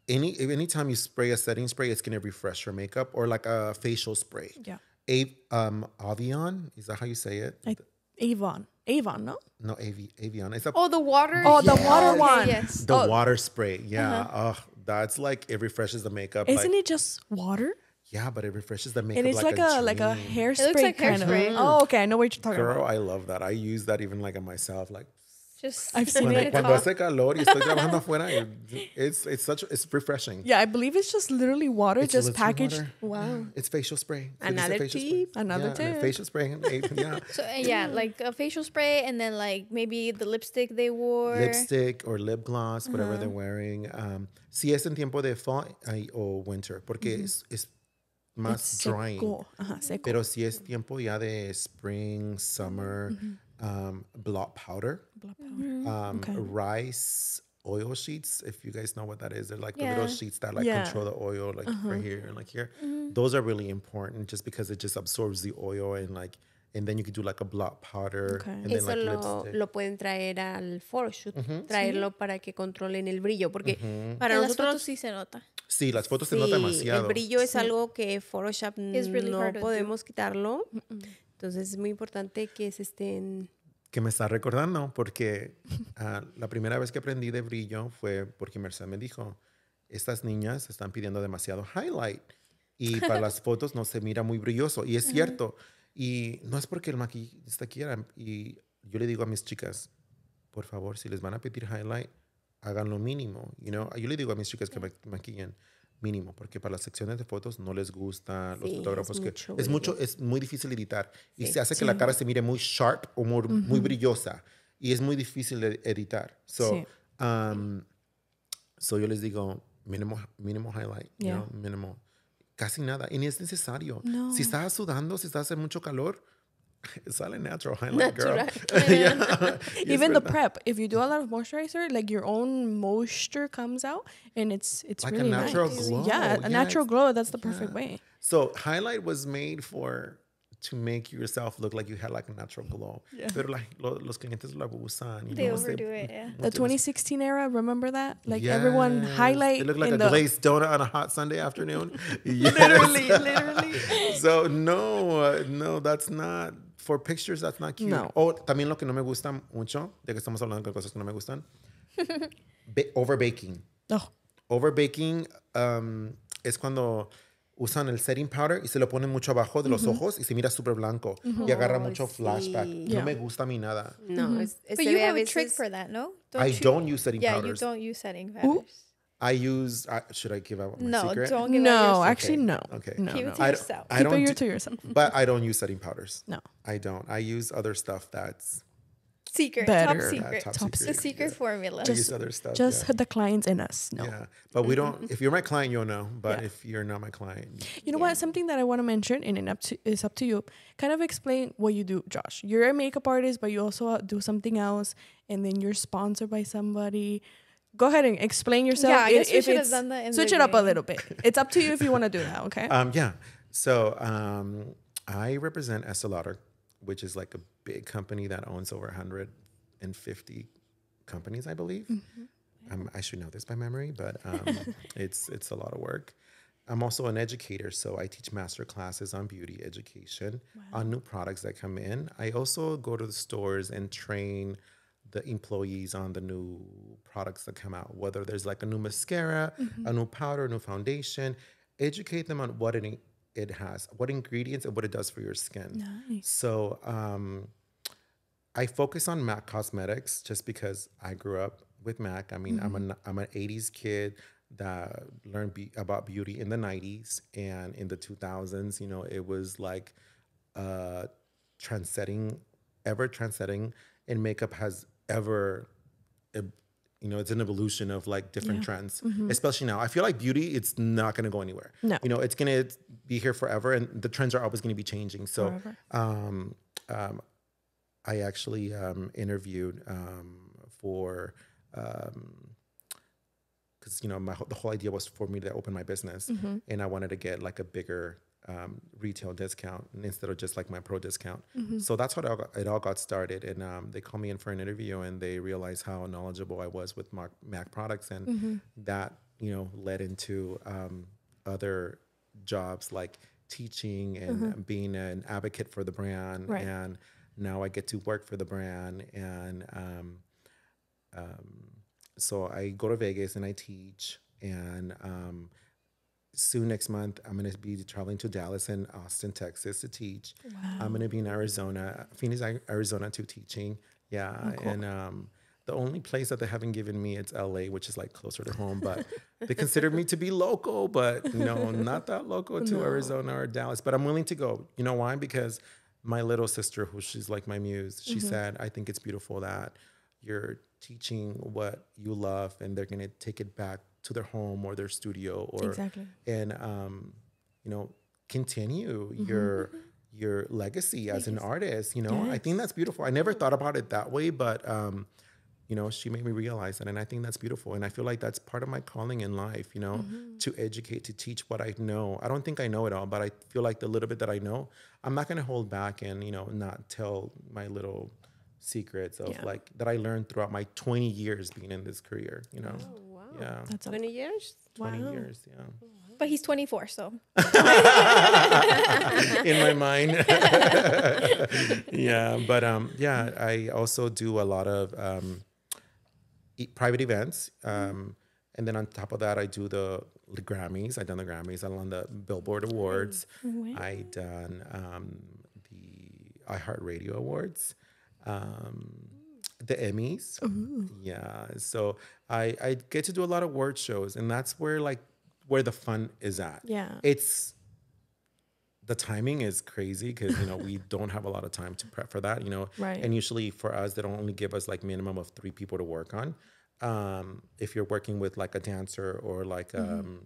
Any anytime you spray a setting spray, it's going to refresh your makeup or like a facial spray. Yeah. A, um, Avion, is that how you say it? I, Avon. Avon, no? no, Avi, Avion. It's a, Oh, the water. Oh, the water okay, one. Yes. the water spray. Yeah. Oh, that's like, it refreshes the makeup. Isn't like, it just water? Yeah, but it refreshes the makeup And it's like, a, like a dream. hairspray like kind hairspray. of. Oh, okay. I know what you're talking Girl, about. I love that. I use that even like on myself. Like Just I've seen cuando, it. cuando hace calor y estoy trabajando afuera, it's it's such it's refreshing. Yeah, I believe it's just literally water, It's just packaged. water. Wow. It's facial spray. Se Another facial spray. tip. Another Yeah, tip. Facial spray. Yeah. So uh, yeah, like a facial spray, and then like maybe the lipstick they wore. Lipstick or lip gloss, whatever they're wearing. Um, si es en tiempo de fall ay, o winter, porque es, es más It's drying. seco. Ajá, seco. Pero si es tiempo ya de spring, summer, um, blot powder, Black powder. um, Okay. rice oil sheets. If you guys know what that is, they're like the Yeah. little sheets that like Yeah. control the oil, like Uh-huh. right here and like here. Mm-hmm. Those are really important just because it just absorbs the oil and like, and then you could do like a blot powder Okay. and then Eso like lo, lo pueden traer al photoshoot, traerlo para que controlen el brillo, porque para En las fotos nosotros sí se nota. Sí, las fotos se sí, nota demasiado. el brillo es algo que Photoshop It's no podemos quitarlo, entonces es muy importante que se estén que me está recordando porque ah, la primera vez que aprendí de brillo fue porque Merced me dijo, estas niñas están pidiendo demasiado highlight y para las fotos no se mira muy brilloso y es cierto. Y no es porque el maquillista quiera y yo le digo a mis chicas, por favor, si les van a pedir highlight, hagan lo mínimo, you know? Yo le digo a mis chicas que ma- maquillen mínimo, porque para las secciones de fotos no les gusta los Sí, es fotógrafos que mucho es mucho, es muy difícil editar y Sí. se hace que la cara se mire muy sharp o muy, muy brillosa y es muy difícil de editar. So, Sí. um, so yo les digo mínimo, mínimo highlight, you Yeah. know, mínimo. Casi nada. Y ni es necesario. No. Si estás sudando, si estás en mucho calor, sale natural highlight, Natural. girl. Yeah. Even the prep, if you do a lot of moisturizer, like your own moisture comes out, and it's it's Like a really natural nice. glow, Yeah, a natural glow. That's the perfect Yeah. way. So highlight was made for to make yourself look like you had like a natural glow. Pero like, lo- los clientes lo abusan. y They no sé- overdo it, yeah. The 2016 era, remember that? Like everyone highlight They look like in a the glazed donut on a hot Sunday afternoon. Literally, literally. So no, uh, no, that's not for pictures. That's not cute. No. Oh, también lo que no me gusta mucho, ya que estamos hablando de cosas que no me gustan, ba- over baking. Oh, Over baking um, es cuando usan el setting powder y se lo ponen mucho abajo de los ojos y se mira súper blanco y agarra Ay, mucho flashback. No Yeah. me gusta a mí nada. no, es, es- But you a have a trick for that, no? I you? don't use setting Yeah, powders. you don't use setting powders. I use. I, should I give out my No, secret? don't give out no, your actually, no. okay. No, Keep no. it to I, yourself. I Keep don't. it do- to yourself. but I don't use setting powders. No. I don't. I use other stuff that's secret, Better. top Yeah, secret, top Top the secret. secret yeah. formula. I use other stuff. Just yeah. the clients in us. No. Yeah, but we don't. If you're my client, you'll know. But Yeah. if you're not my client, You know what? Something that I want to mention, and it up to, is up to you. Kind of explain what you do, Josh. You're a makeup artist, but you also uh, do something else, and then you're sponsored by somebody. Go ahead and explain yourself. Yeah, I guess if should have done that in the Switch it up a little bit. It's up to you if you want to do that. Okay. um, yeah. So um, I represent Estee Lauder, which is like a big company that owns over 150 companies, I believe. Um, I should know this by memory, but um, it's it's a lot of work. I'm also an educator, so I teach master classes on beauty education, on new products that come in. I also go to the stores and train the employees on the new products that come out, whether there's like a new mascara, a new powder, a new foundation. Educate them on what it it has, what ingredients, and what it does for your skin. Nice. So um, I focus on MAC Cosmetics just because I grew up with MAC. I mean, I'm an I'm an '80s kid that learned be- about beauty in the '90s and in the 2000s. You know, it was like uh, trendsetting, ever trendsetting, and makeup has ever. You know, it's an evolution of like different trends, especially now. I feel like beauty, it's not going to go anywhere. No. You know, it's going to be here forever, and the trends are always going to be changing. So, um, um, I actually um, interviewed um, for um because you know my the whole idea was for me to open my business, and I wanted to get like a bigger um, retail discount instead of just like my pro discount. So that's how it all got, it all got started. And um, they called me in for an interview, and they realized how knowledgeable I was with Mac, Mac products, and that you know led into um, other jobs like teaching and being an advocate for the brand. Right. and now i get to work for the brand. And um, um, so i go to vegas and i teach. And um, soon next month i'm going to be traveling to dallas and austin texas to teach i'm going to be in arizona phoenix arizona too teaching yeah and um, the only place that they haven't given me it's LA, which is like closer to home, but they consider me to be local, but no, not that local to Arizona or Dallas. But I'm willing to go. You know why? Because my little sister, who she's like my muse, she said, I think it's beautiful that you're teaching what you love and they're gonna take it back to their home or their studio or Exactly. and um, you know, continue your your legacy as an artist. You know, I think that's beautiful. I never thought about it that way, but um, you know, she made me realize that, and I think that's beautiful. And I feel like that's part of my calling in life. You know, to educate, to teach what I know. I don't think I know it all, but I feel like the little bit that I know, I'm not going to hold back and you know not tell my little secrets of Yeah. like that I learned throughout my 20 years being in this career. You know, Oh. Yeah, That's a 20 years? 20 Wow. years. Yeah. But he's 24, so in my mind. yeah, but um, yeah, I also do a lot of um, e- private events, um, and then on top of that, I do the, the Grammys. I've done the Grammys. I won the Billboard Awards. I done um, the iHeartRadio Awards. Um, the Emmys. Yeah. So I, I get to do a lot of word shows and that's where like where the fun is at. Yeah. It's the timing is crazy because you know we don't have a lot of time to prep for that, you know. Right. And usually for us, they don't only give us like minimum of three people to work on. Um, if you're working with like a dancer or like um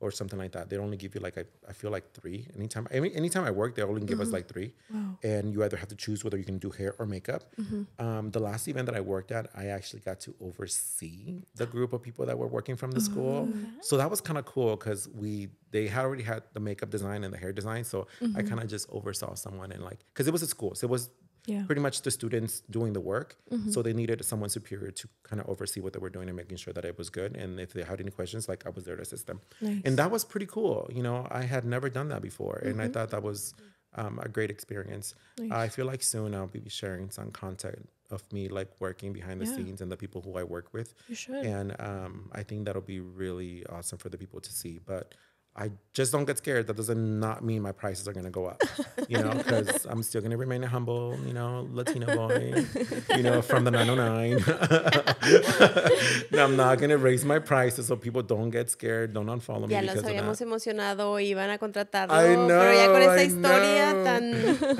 or something like that, they only give you like I, I feel like three. Anytime any, anytime I work, they only give us mm-hmm. like three. wow. And you either have to choose whether you can do hair or makeup. Mm-hmm. Um, the last event that I worked at, I actually got to oversee the group of people that were working from the school. Oh, so that was kind of cool because we they had already had the makeup design and the hair design. So I mm-hmm. kind of just oversaw someone and like because it was a school, so it was Yeah. pretty much the students doing the work. So they needed someone superior to kind of oversee what they were doing and making sure that it was good. And if they had any questions, like I was there to assist them. And that was pretty cool. You know, I had never done that before. And I thought that was um, a great experience. I feel like soon I'll be sharing some content of me like working behind the Yeah. scenes and the people who I work with. You should. And um, I think that'll be really awesome for the people to see. But I just don't get scared. That doesn't not mean my prices are gonna go up, you know, because I'm still gonna remain a humble, you know, Latino boy, you know, from the 909. I'm not gonna raise my prices so people don't get scared, don't unfollow me Ya los habíamos emocionado iban a contratarlo. I know, pero ya con esta I historia know. tan.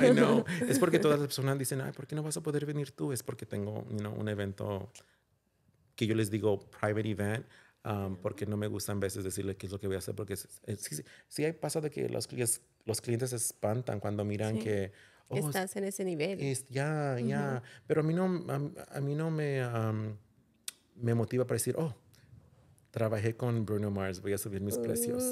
I know. Es porque todas las personas dicen, ay, ¿por qué no vas a poder venir tú? Es porque tengo, you know, un evento que yo les digo private event, um, porque no me gusta en veces decirle qué es lo que voy a hacer, porque sí, sí, sí hay pasa de que los clientes, los clientes se espantan cuando miran que, oh, es- Estás en ese nivel. es, ya, ya, pero a mí no, a, a mí no me, um, me motiva para decir, oh, trabajé con Bruno Mars, voy a subir mis precios.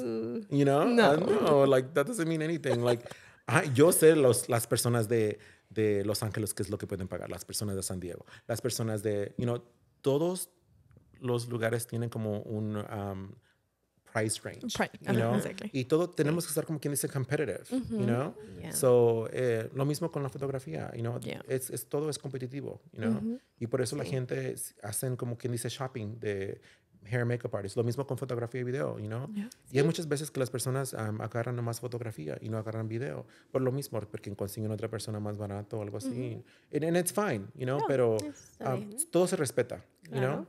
You know? No. Uh, no, like that doesn't mean anything. Like, ah, yo sé los, las personas de, de Los Ángeles qué es lo que pueden pagar, las personas de San Diego, las personas de, you know, todos los lugares tienen como un um, price range. Pri- you know? exactly. Y todo tenemos que estar como quien dice competitive, you know? Yeah. So, eh, lo mismo con la fotografía, you know? Yeah. es, es- todo es competitivo, you know? Y por eso la gente hacen como quien dice shopping de hair makeup artists. Lo mismo con fotografía y video, you know? Yeah. Y hay muchas veces que las personas um, agarran nomás fotografía y no agarran video. Por lo mismo, porque consiguen otra persona más barato o algo así. And, and it's fine, you know? Pero um, todo se respeta, you know?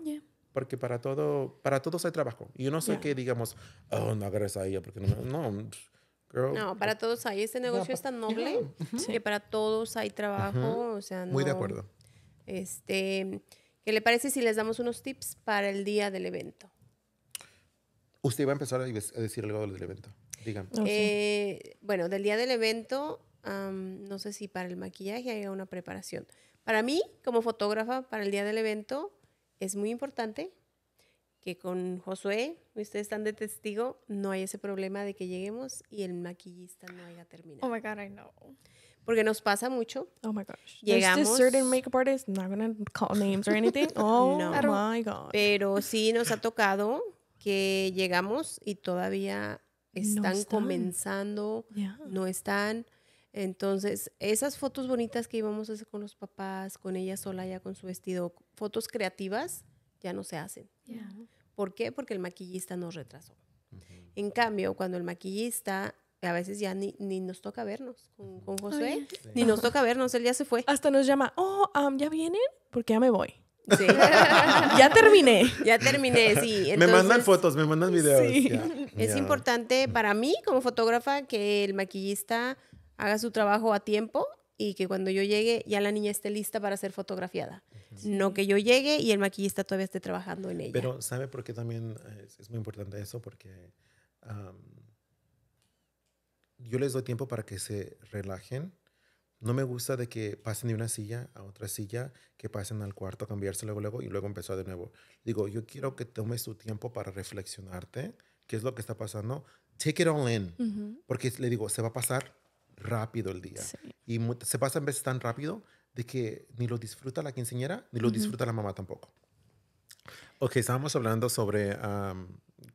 Yeah. Porque para todo, para todos hay trabajo. Y yo no soy Yeah. que digamos, oh, no agarres a ella porque no, me-". no, girl. No, para todos hay. Este negocio es tan noble que para todos hay trabajo. O sea, Muy de no- acuerdo. Este, ¿qué le parece si les damos unos tips para el día del evento? Usted iba a empezar a decir algo del evento. Dígame. Oh, sí. Eh, bueno, del día del evento, am, no sé si para el maquillaje haya una preparación. Para mí, como fotógrafa, para el día del evento, es muy importante que con Josué, ustedes están de testigo, no hay ese problema de que lleguemos y el maquillista no haya terminado. Oh my god, I know. Porque nos pasa mucho. Oh my gosh. There's Llegamos- this certain makeup artist, not gonna call names or anything. Oh No. my god. Pero sí nos ha tocado que llegamos y todavía están, están. comenzando, Yeah. no están. Entonces, esas fotos bonitas que íbamos a hacer con los papás, con ella sola ya con su vestido, fotos creativas, ya no se hacen. Yeah. ¿Por qué? Porque el maquillista nos retrasó. En cambio, cuando el maquillista, a veces ya ni, ni nos toca vernos con, con Josué, ni nos toca vernos, él ya se fue. Hasta nos llama, oh, um, ¿ya vienen? Porque ya me voy. Sí. ya terminé. ya terminé, sí. me mandan Entonces, fotos, me mandan videos. Sí. ya, Es ya. importante para mí como fotógrafa que el maquillista haga su trabajo a tiempo y que cuando yo llegue ya la niña esté lista para ser fotografiada. No que yo llegue y el maquillista todavía esté trabajando en ella. Pero ¿sabe por qué también es, es muy importante eso? Porque am, yo les doy tiempo para que se relajen. No me gusta de que pasen de una silla a otra silla, que pasen al cuarto a cambiarse luego, luego y luego empezar de nuevo. Digo, yo quiero que tomes tu tiempo para reflexionarte, qué es lo que está pasando. Take it all in. Porque le digo, se va a pasar rápido el día. Sí. Y se pasa en veces tan rápido de que ni lo disfruta la quinceañera, ni lo disfruta la mamá tampoco. Ok, estábamos hablando sobre am,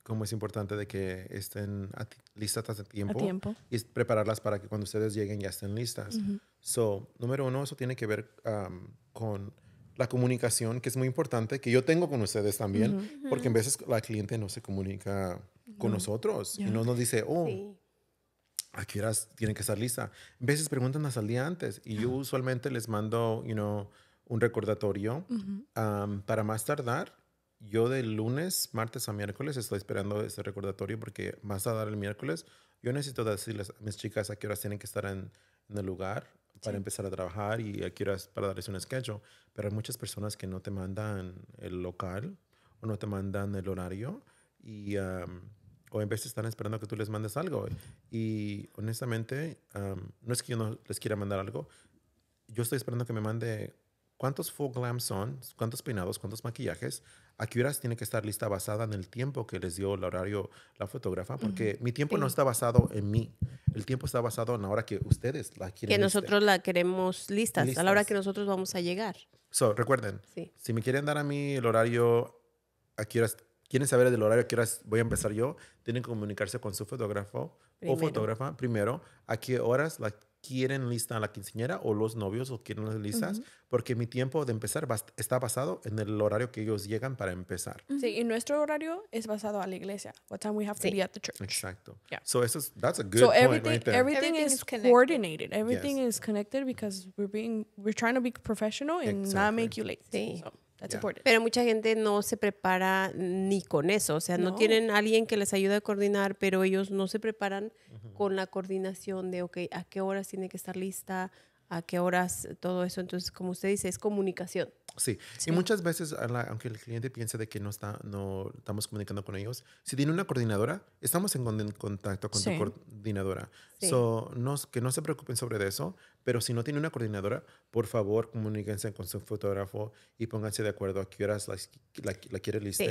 cómo es importante de que estén a listas a tiempo, tiempo. y prepararlas para que cuando ustedes lleguen ya estén listas. So, número uno, eso tiene que ver am, con la comunicación, que es muy importante, que yo tengo con ustedes también, porque en veces la cliente no se comunica con nosotros y no nos dice, oh, Sí. ¿A qué horas tienen que estar lista? A veces preguntan hasta el día antes y yo usualmente les mando, you know, un recordatorio um, para más tardar. Yo de lunes, martes a miércoles estoy esperando ese recordatorio porque más tardar el miércoles yo necesito decirles a mis chicas a qué horas tienen que estar en, en el lugar para empezar a trabajar y a qué horas para darles un schedule. Pero hay muchas personas que no te mandan el local o no te mandan el horario y um, o en vez están esperando que tú les mandes algo. Y honestamente, um, no es que yo no les quiera mandar algo, yo estoy esperando que me mande cuántos full glam son, cuántos peinados, cuántos maquillajes, a qué horas tiene que estar lista basada en el tiempo que les dio el horario la fotógrafa, porque mi tiempo no está basado en mí, el tiempo está basado en la hora que ustedes la quieren. Que lista. nosotros la queremos listas, a la hora que nosotros vamos a llegar. So, recuerden, Sí. si me quieren dar a mí el horario, a qué horas, quieren saber del horario a qué horas voy a empezar yo, tienen que comunicarse con su fotógrafo Primero. o fotógrafa primero, a qué horas la quieren lista a la quinceañera o los novios o quieren las listas, porque mi tiempo de empezar bas- está basado en el horario que ellos llegan para empezar. Sí, y nuestro horario es basado a la iglesia. What time we have to Sí. be at the church. Exacto. Yeah. So eso es, that's a good so point everything right there. everything, Everything is, coordinated. Everything is connected because we're being we're trying to be professional and not Exactly. make you late. Sí. So that's Yeah. important. Pero mucha gente no se prepara ni con eso, o sea, no, No. tienen alguien que les ayude a coordinar, pero ellos no se preparan con la coordinación de, ok, a qué horas tiene que estar lista, a qué horas todo eso. Entonces, como usted dice, es comunicación. Sí. y muchas veces, aunque el cliente piense de que no, está, no estamos comunicando con ellos, si tiene una coordinadora, estamos en con- contacto con Sí. tu coordinadora. Sí. So, no, que no se preocupen sobre eso, pero si no tiene una coordinadora, por favor, comuníquense con su fotógrafo y pónganse de acuerdo a qué horas la, la, la quiere lista.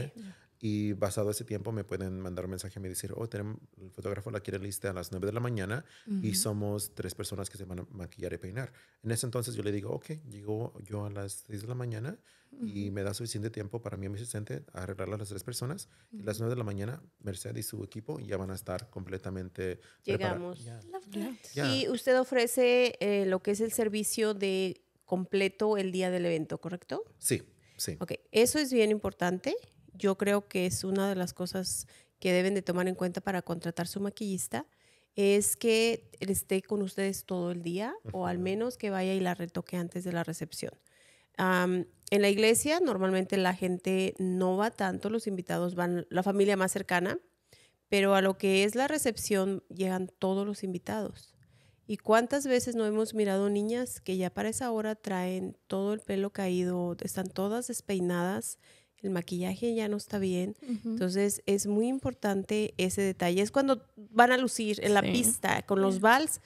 Y basado ese tiempo me pueden mandar un mensaje a mí y decir, oh, tenemos, el fotógrafo la quiere lista a las 9 de la mañana y somos tres personas que se van a maquillar y peinar. En ese entonces yo le digo, ok, llego yo a las 6 de la mañana y me da suficiente tiempo para mí y mi asistente a arreglar a las tres personas. Y a las 9 de la mañana, Merced y su equipo ya van a estar completamente. Llegamos. Ya, ya. Y usted ofrece eh, lo que es el servicio de completo el día del evento, ¿correcto? Sí, sí. Ok, eso es bien importante. Yo creo que es una de las cosas que deben de tomar en cuenta para contratar su maquillista, es que esté con ustedes todo el día o al menos que vaya y la retoque antes de la recepción. En la iglesia normalmente la gente no va tanto, los invitados van la familia más cercana, pero a lo que es la recepción llegan todos los invitados. ¿Y cuántas veces no hemos mirado niñas que ya para esa hora traen todo el pelo caído, están todas despeinadas, el maquillaje ya no está bien? Entonces es muy importante ese detalle. Es cuando van a lucir en la Sí. pista con los vals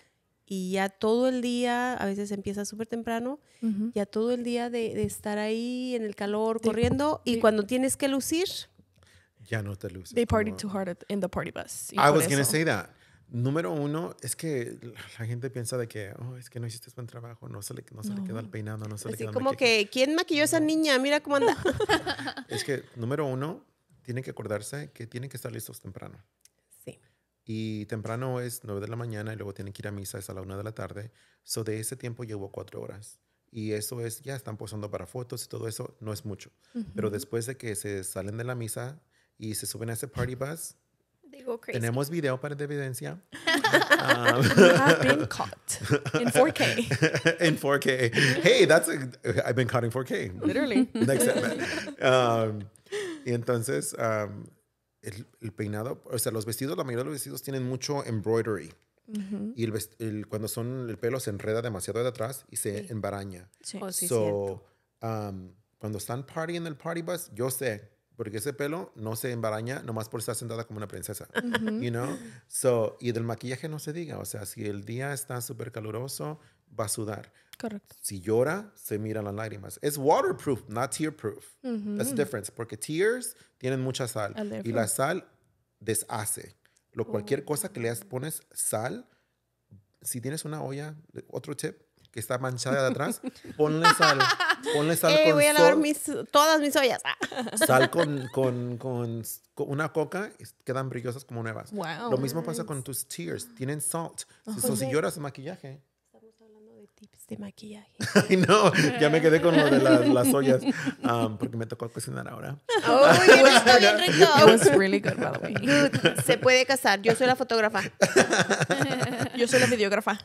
y ya todo el día, a veces empieza súper temprano, ya todo el día de, de estar ahí en el calor, They- corriendo, y cuando tienes que lucir, Ya no te luces. They partied too hard at- in the party bus. I was going to say that. Número uno, es que la- gente piensa de que, oh, es que no hiciste buen trabajo, no se le, no se le queda el peinado, no se le así queda el como maquillaje". que, ¿quién maquilló a esa niña? Mira cómo anda. Es que, número uno, tienen que acordarse que tienen que estar listos temprano. Sí. Y temprano es 9 de la mañana y luego tienen que ir a misa es a la 1 de la tarde. So de ese tiempo llevo cuatro horas. Y eso es, ya están posando para fotos y todo eso, no es mucho. Pero después de que se salen de la misa y se suben a ese party bus, go crazy. tenemos video para de evidencia. Um, You have been caught in 4K. in 4K. Hey, that's a, I've been caught in 4K. Literally. Next segment. Um, y entonces, um, el, el peinado, o sea, los vestidos, la mayoría de los vestidos tienen mucho embroidery. Y el, el- cuando son, el pelo se enreda demasiado de atrás y se embaraña. Sí. Oh, sí, so, um, cuando están party en el party bus, yo sé, porque ese pelo no se embaraña nomás por estar sentada como una princesa, you know? So, y del maquillaje no se diga, o sea, si el día está súper caluroso, va a sudar. Correcto. Si llora, se miran las lágrimas. Es waterproof, not tear-proof. That's the difference, porque tears tienen mucha sal Al y la sal deshace. Lo, cualquier cosa que le pones sal, si tienes una olla, otro tip, que está manchada de atrás, ponle sal. Ponle sal con voy a lavar sol- mis, todas mis ollas. Sal con, con, con, con una coca, quedan brillosas como nuevas. Wow. Lo mismo pasa con tus tears, tienen salt. Si, so, si lloras, maquillaje. Tips de maquillaje. Ay, no, ya me quedé con lo de las, las ollas, um, porque me tocó cocinar ahora. ¡Uy, bien rico, bien It was really good, by the way. Good. Se puede casar. Yo soy la fotógrafa. Yo soy la videógrafa.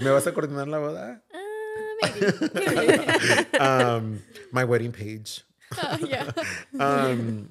¿Me vas a coordinar la boda? Ah, maybe. Um, my wedding page. Oh, yeah. Um,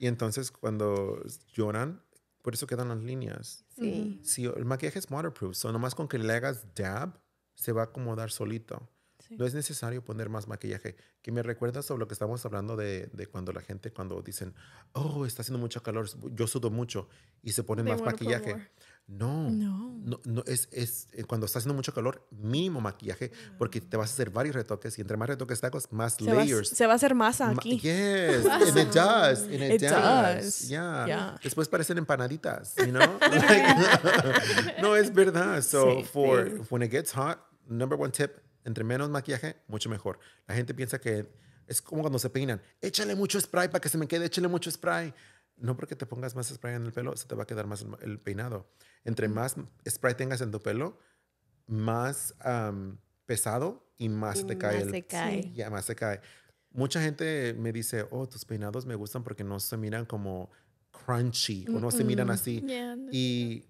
y entonces cuando lloran, por eso quedan las líneas. Sí. Si el maquillaje es waterproof, so nomás con que le hagas dab, se va a acomodar solito. No es necesario poner más maquillaje. Que me recuerda sobre lo que estamos hablando de, de cuando la gente, cuando dicen, oh, está haciendo mucho calor, yo sudo mucho, y se ponen They más maquillaje. No, No. no, no, es, es eh, cuando está haciendo mucho calor, mínimo maquillaje, porque te vas a hacer varios retoques, y entre más retoques hagas, más Se va, layers. se va a hacer masa Ma- aquí. Yes, and it does, and it, It does. does. Yeah. Yeah. Después parecen empanaditas, you know? Like, no, es verdad. So, Sí. for when it gets hot, number one tip, entre menos maquillaje, mucho mejor. La gente piensa que es como cuando se peinan. Échale mucho spray para que se me quede, échale mucho spray. No porque te pongas más spray en el pelo, se te va a quedar más el peinado. Entre más spray tengas en tu pelo, más pesado y más Y te cae más el se cae. ya más se cae. Mucha gente me dice, oh, tus peinados me gustan porque no se miran como crunchy o no se miran así. Yeah. no. Y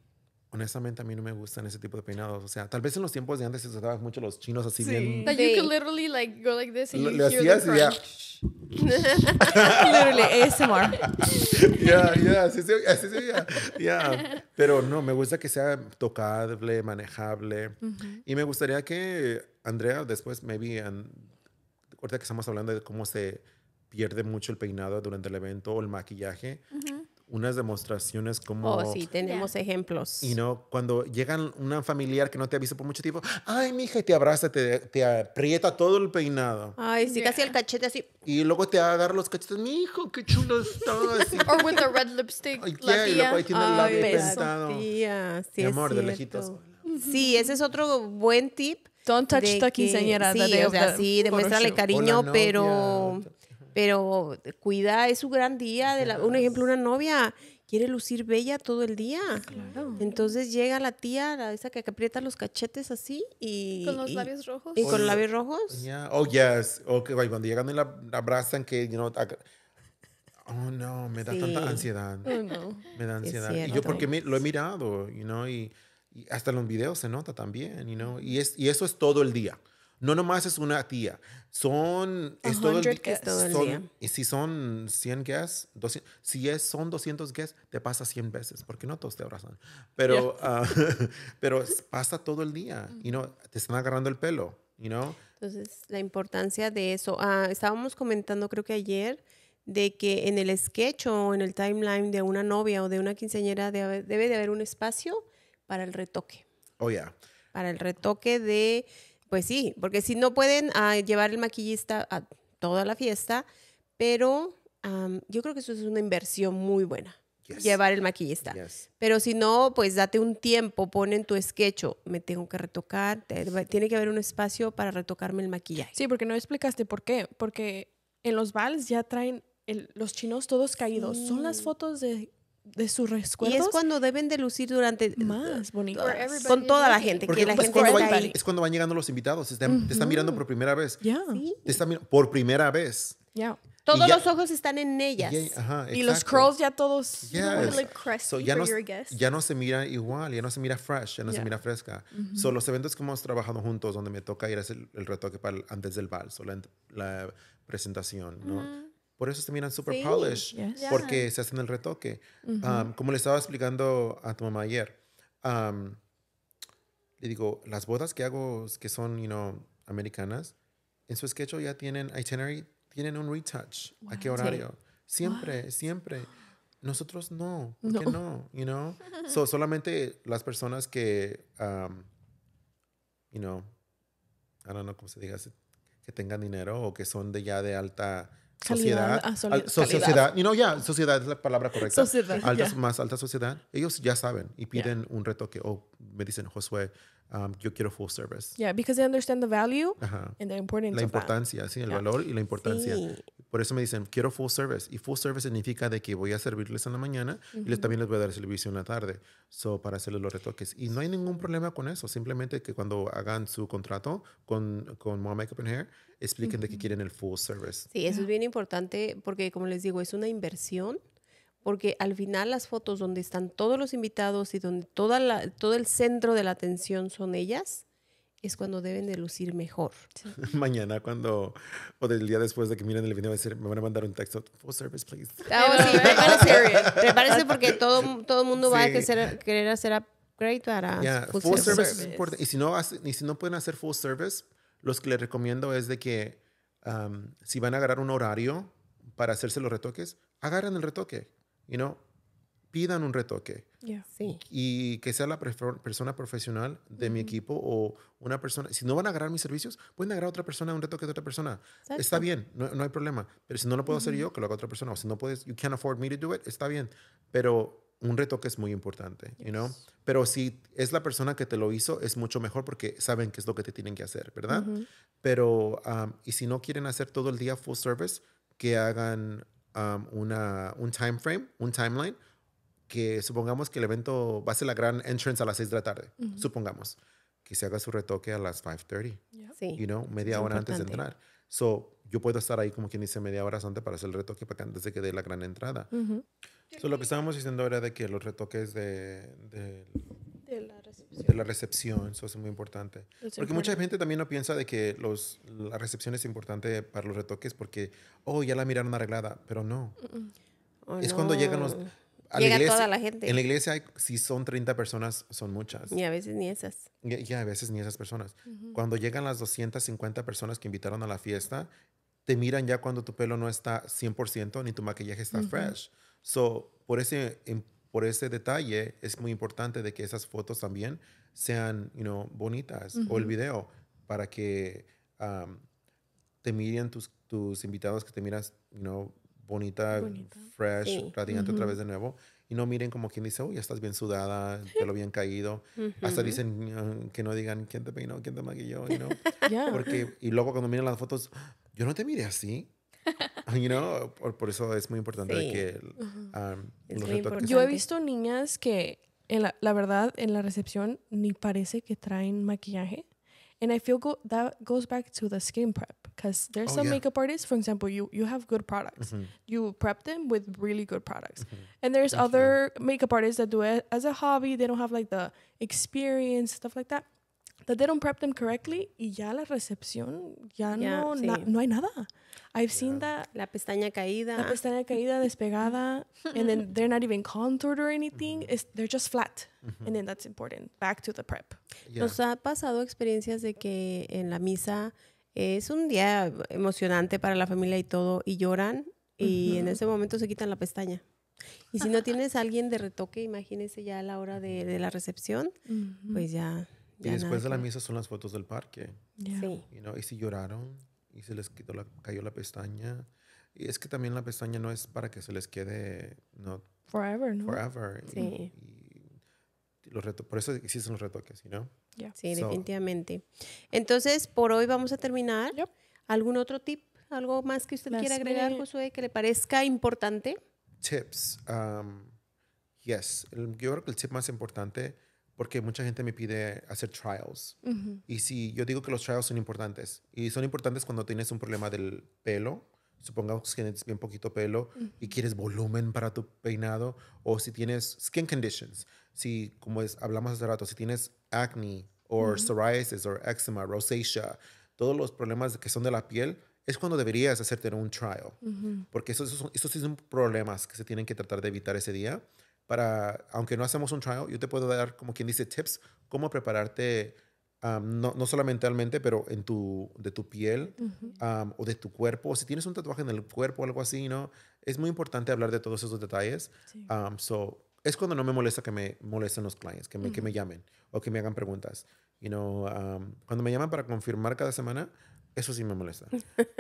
honestamente a mí no me gustan ese tipo de peinados. O sea, tal vez en los tiempos de antes se usaban mucho los chinos así Sí. bien. That you could literally like go like this and you le hear the hacías y ya. crunch. Literally, ASMR. Ya, ya, así se así se. Pero no, me gusta que sea tocable, manejable. Y me gustaría que Andrea después, maybe, an- ahorita que estamos hablando de cómo se pierde mucho el peinado durante el evento o el maquillaje, unas demostraciones como... Oh, sí, tenemos ejemplos. Y no, cuando llegan una familiar que no te avisa por mucho tiempo, ay, mija, y te abraza, te, te aprieta todo el peinado. Ay, sí, casi el cachete así. Y luego te agarra los cachetes, mi hijo, qué chulo estás. Or with the red lipstick. Ay, la yeah, y luego ahí tía. tiene el labio tía, sí Mi es amor, de lejitos. Sí, ese es otro buen tip. Don't touch the que- quinceañera. Sí, o sea, sí, demuéstrale cariño, pero. Pero cuida, es su gran día. De la, un ejemplo, una novia quiere lucir bella todo el día. Entonces llega la tía, la, esa que aprieta los cachetes así y... Con los y- labios rojos. Y con los labios rojos. Yeah. Oh, yes. O que cuando llegan y la, la abrazan, que, you know, oh, no, me da Sí. tanta ansiedad. Oh, no. Me da ansiedad. y yo porque me- lo he mirado, you know, y, y hasta en los videos se nota también, you know, y, es, y eso es todo el día. No nomás es una tía, son, es todo el, 100 di- guests. Todo el son- día. Y si son 100 guests, 200 si es, son 200 guests, te pasa 100 veces, porque no todos te abrazan. Pero, ah, pero es- pasa todo el día, you know, te están agarrando el pelo, you know. Entonces, la importancia de eso. Ah, estábamos comentando, creo que ayer, de que en el sketch o en el timeline de una novia o de una quinceañera debe, debe de haber un espacio para el retoque. Oh, yeah. Para el retoque de, pues sí, porque si no pueden ah, llevar el maquillista a toda la fiesta, pero am, yo creo que eso es una inversión muy buena. Yes. Llevar el maquillista. Yes. Pero si no, pues date un tiempo, pon en tu sketch, me tengo que retocar, te- tiene que haber un espacio para retocarme el maquillaje. Sí, porque no explicaste por qué. Porque en los vals ya traen el- los chinos todos caídos. Son las fotos de, de sus Y recuerdos es cuando deben de lucir durante más everybody con toda la gente, Porque que la es, gente cuando está van, ahí. es cuando van llegando los invitados, te están, te están mirando por primera vez. Ya, Sí. Te están mirando por primera vez. ya. Todos ya- los ojos están en ellas. Y, ajá, Y los curls ya todos. Yes. So, ya, for no, ya se mira igual, ya no se mira fresh, ya no se Yeah. mira fresca. So, los eventos que hemos trabajado juntos, donde me toca ir a hacer el, el retoque para el- antes del vals o la, la presentación, ¿no? Por eso se miran super Sí. polished, Yes. porque se hacen el retoque. Um, como le estaba explicando a tu mamá ayer, um, le digo, las bodas que hago que son, you know, americanas, en su sketch ya tienen itinerary tienen un retouch. ¿A qué horario? Siempre, siempre. Nosotros no. ¿Por qué no? You know? So, solamente las personas que, um, you know, I don't know cómo se diga, que tengan dinero o que son de ya de alta sociedad. ah, al- calidad. sociedad. You know, yeah, sociedad es la palabra correcta. Sociedad, Alta- yeah. Más alta sociedad. Ellos ya saben y piden un retoque. O me dicen, Josué, um, yo quiero full service. Yeah, because they understand the value Ajá. and the importance La of that. importancia, sí, el Yeah. valor y la importancia. Sí. Por eso me dicen, quiero full service. Y full service significa de que voy a servirles en la mañana y les, también les voy a dar servicio en la tarde. So, para hacerles los retoques. Y no hay ningún problema con eso. Simplemente que cuando hagan su contrato con, con Mom Makeup and Hair, expliquen de que quieren el full service. Sí, eso es bien importante porque, como les digo, es una inversión. Porque al final las fotos donde están todos los invitados y donde toda la, todo el centro de la atención son ellas, es cuando deben de lucir mejor. mañana cuando, o del día después de que miren el video, me van a mandar un texto, full service, please. Ah, sí, prepárese, prepárese porque todo todo el mundo va a Sí. querer, querer hacer upgrade para Yeah, full full, service. service, es service. importante. Y si, no y si no pueden hacer full service, los que les recomiendo es de que um, si van a agarrar un horario para hacerse los retoques, agarren el retoque. You know, pidan un retoque. Yeah. Sí. Y que sea la persona profesional de mi equipo o una persona. Si no van a agarrar mis servicios, pueden agarrar a otra persona, un retoque de otra persona. Está bien, no, no hay problema. Pero si no lo puedo hacer yo, que lo haga otra persona. O si no puedes, you can't afford me to do it, está bien. Pero un retoque es muy importante, you know? Pero si es la persona que te lo hizo, es mucho mejor porque saben qué es lo que te tienen que hacer, ¿verdad? Pero, um, y si no quieren hacer todo el día full service, que hagan um, una, un time frame, un timeline, que supongamos que el evento va a ser la gran entrance a las 6 de la tarde, supongamos, que se haga su retoque a las 5.30, Sí. you know, media Es hora antes de importante. entrar. So, yo puedo estar ahí como quien dice media hora antes para hacer el retoque para que antes de que dé la gran entrada. So, lo que estábamos diciendo era de que los retoques de, de, De la recepción. de la recepción, eso es muy importante. It's Porque mucha important. gente también no piensa de que los, la recepción es importante para los retoques porque, oh, ya la miraron arreglada, pero no. Oh, es cuando llegan los... a la Llega iglesia- toda la gente. En la iglesia, hay, si son 30 personas, son muchas. Y a veces ni esas. Y, y a veces ni esas personas. Cuando llegan las 250 personas que invitaron a la fiesta, te miran ya cuando tu pelo no está 100% ni tu maquillaje está fresh. So, por ese, em- por ese detalle es muy importante de que esas fotos también sean, you know, bonitas o el video para que um, te miren tus, tus invitados que te miras, you know, bonita, Bonita. fresh, Sí. radiante otra vez de nuevo y no miren como quien dice, uy, estás bien sudada, el pelo bien caído. Hasta dicen uh, que no digan quién te peinó, quién te maquilló, you know? Yeah. Porque, y luego cuando miren las fotos, yo no te miré así. You know? por, por eso es muy importante Sí. que um, Es los muy retoques- Yo he visto niñas que, en la, la verdad, en la recepción ni parece que traen maquillaje. And I feel go, that goes back to the skin prep because there's Oh, some yeah. makeup artists, for example, you you have good products. Ujú. You prep them with really good products. And there's other makeup artists that do it as a hobby. They don't have like the experience, stuff like that. That they don't prep them correctly. Y ya la recepción, ya no, na- no hay nada. I've seen that La pestaña caída. la pestaña caída, despegada, and then they're not even contoured or anything. It's, they're just flat. And then that's important. Back to the prep. Yeah. Nos ha pasado experiencias de que en la misa es un día emocionante para la familia y todo, y lloran, y en ese momento se quitan la pestaña. Y si no tienes a alguien de retoque, imagínese ya a la hora de, de la recepción, pues ya. y ya después de nada la que- misa son las fotos del parque. Yeah. Sí. You know? Y si lloraron y se les quitó la, cayó la pestaña. Y es que también la pestaña no es para que se les quede no, Forever, ¿no? forever. Y- Sí. Y, los reto- por eso existen los retoques, ¿no? Yeah. Sí, So- definitivamente. Entonces, por hoy vamos a terminar. Yep. ¿Algún otro tip? ¿Algo más que usted Las quiera agregar, me- Josué, que le parezca importante? Tips. Um, yes. El- yo creo que el tip más importante, porque mucha gente me pide hacer trials. Y si yo digo que los trials son importantes, y son importantes cuando tienes un problema del pelo, supongamos que tienes bien poquito pelo y quieres volumen para tu peinado, o si tienes skin conditions, si, como es, hablamos hace rato, si tienes acne, o psoriasis, o eczema, rosacea, todos los problemas que son de la piel, es cuando deberías hacerte un trial. Porque esos, esos, son- esos son problemas que se tienen que tratar de evitar ese día. Para, aunque no hacemos un trial, yo te puedo dar, como quien dice, tips, cómo prepararte um, no, no solo mentalmente, pero en tu, de tu piel um, o de tu cuerpo. O si tienes un tatuaje en el cuerpo o algo así, ¿no? Es muy importante hablar de todos esos detalles. Sí. Um, so, es cuando no me molesta que me molesten los clientes, que me, que me llamen o que me hagan preguntas. You know, um, cuando me llaman para confirmar cada semana, eso sí me molesta.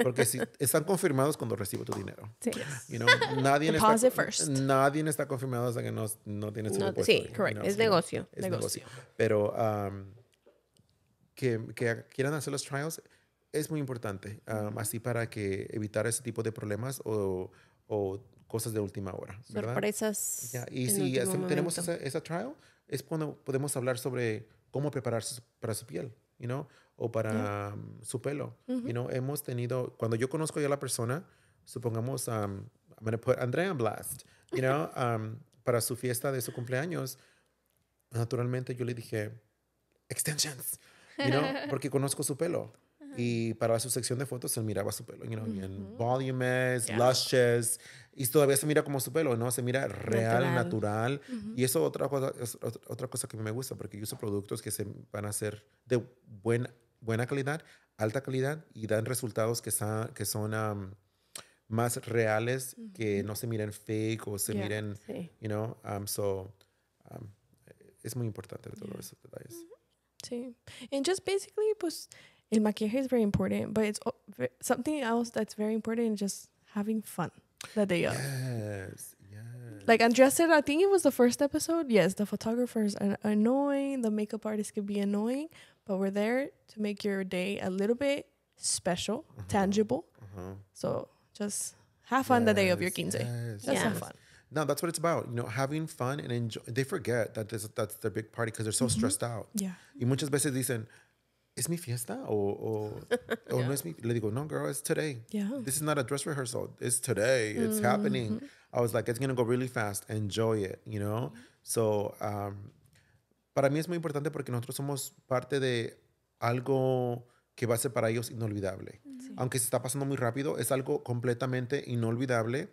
Porque si están confirmados cuando recibo tu dinero. Sí. You know, nadie Deposit está, first. nadie está confirmado hasta que no, no tienes No, sí, you correct. know, Es negocio. es Negocio. negocio. Pero um, que, que quieran hacer los trials es muy importante, um, así para que evitar ese tipo de problemas o, o cosas de última hora, ¿verdad? Sorpresas. Ya, Y si hacemos- tenemos esa, esa trial, es cuando podemos hablar sobre cómo prepararse para su piel, you know, o para um, su pelo. You know, hemos tenido, cuando yo conozco ya a la persona, supongamos, um, I'm going to put Andrea on blast, you know, um, para su fiesta de su cumpleaños, naturalmente yo le dije, extensions, you know, porque conozco su pelo. Y para su sección de fotos él miraba su pelo, you know, y en volumes, Yeah. luscious, y todavía se mira como su pelo, ¿no? Se mira real, Natural. natural. Y eso otra cosa, es ot- otra cosa que me gusta, porque yo uso productos que se van a hacer de buen, buena calidad, alta calidad, y dan resultados que, sa- que son am, más reales, que no se miren fake o se Yeah. miren, Sí. you know, um, so um, es muy importante todos esos detalles. Sí. And just basically, pues, el maquillaje is very important, but it's something else that's very important is just having fun the day of. Yes, yes. Like Andrea said, I think it was the first episode. Yes, the photographers are annoying, the makeup artist could be annoying, but we're there to make your day a little bit special, tangible. Uh-huh. So just have fun the day of your Yes, quince. yes, Just have fun. No, that's what it's about. You know, having fun and enjoy. They forget that this, that's their big party because they're so stressed out. Yeah. Y muchas veces dicen, ¿es mi fiesta? O, o, o no es mi. Le digo, no, girl, it's today. Yeah. This is not a dress rehearsal. It's today. It's happening. I was like, it's going to go really fast. Enjoy it, you know? So, um, para mí es muy importante porque nosotros somos parte de algo que va a ser para ellos inolvidable. Aunque se está pasando muy rápido, es algo completamente inolvidable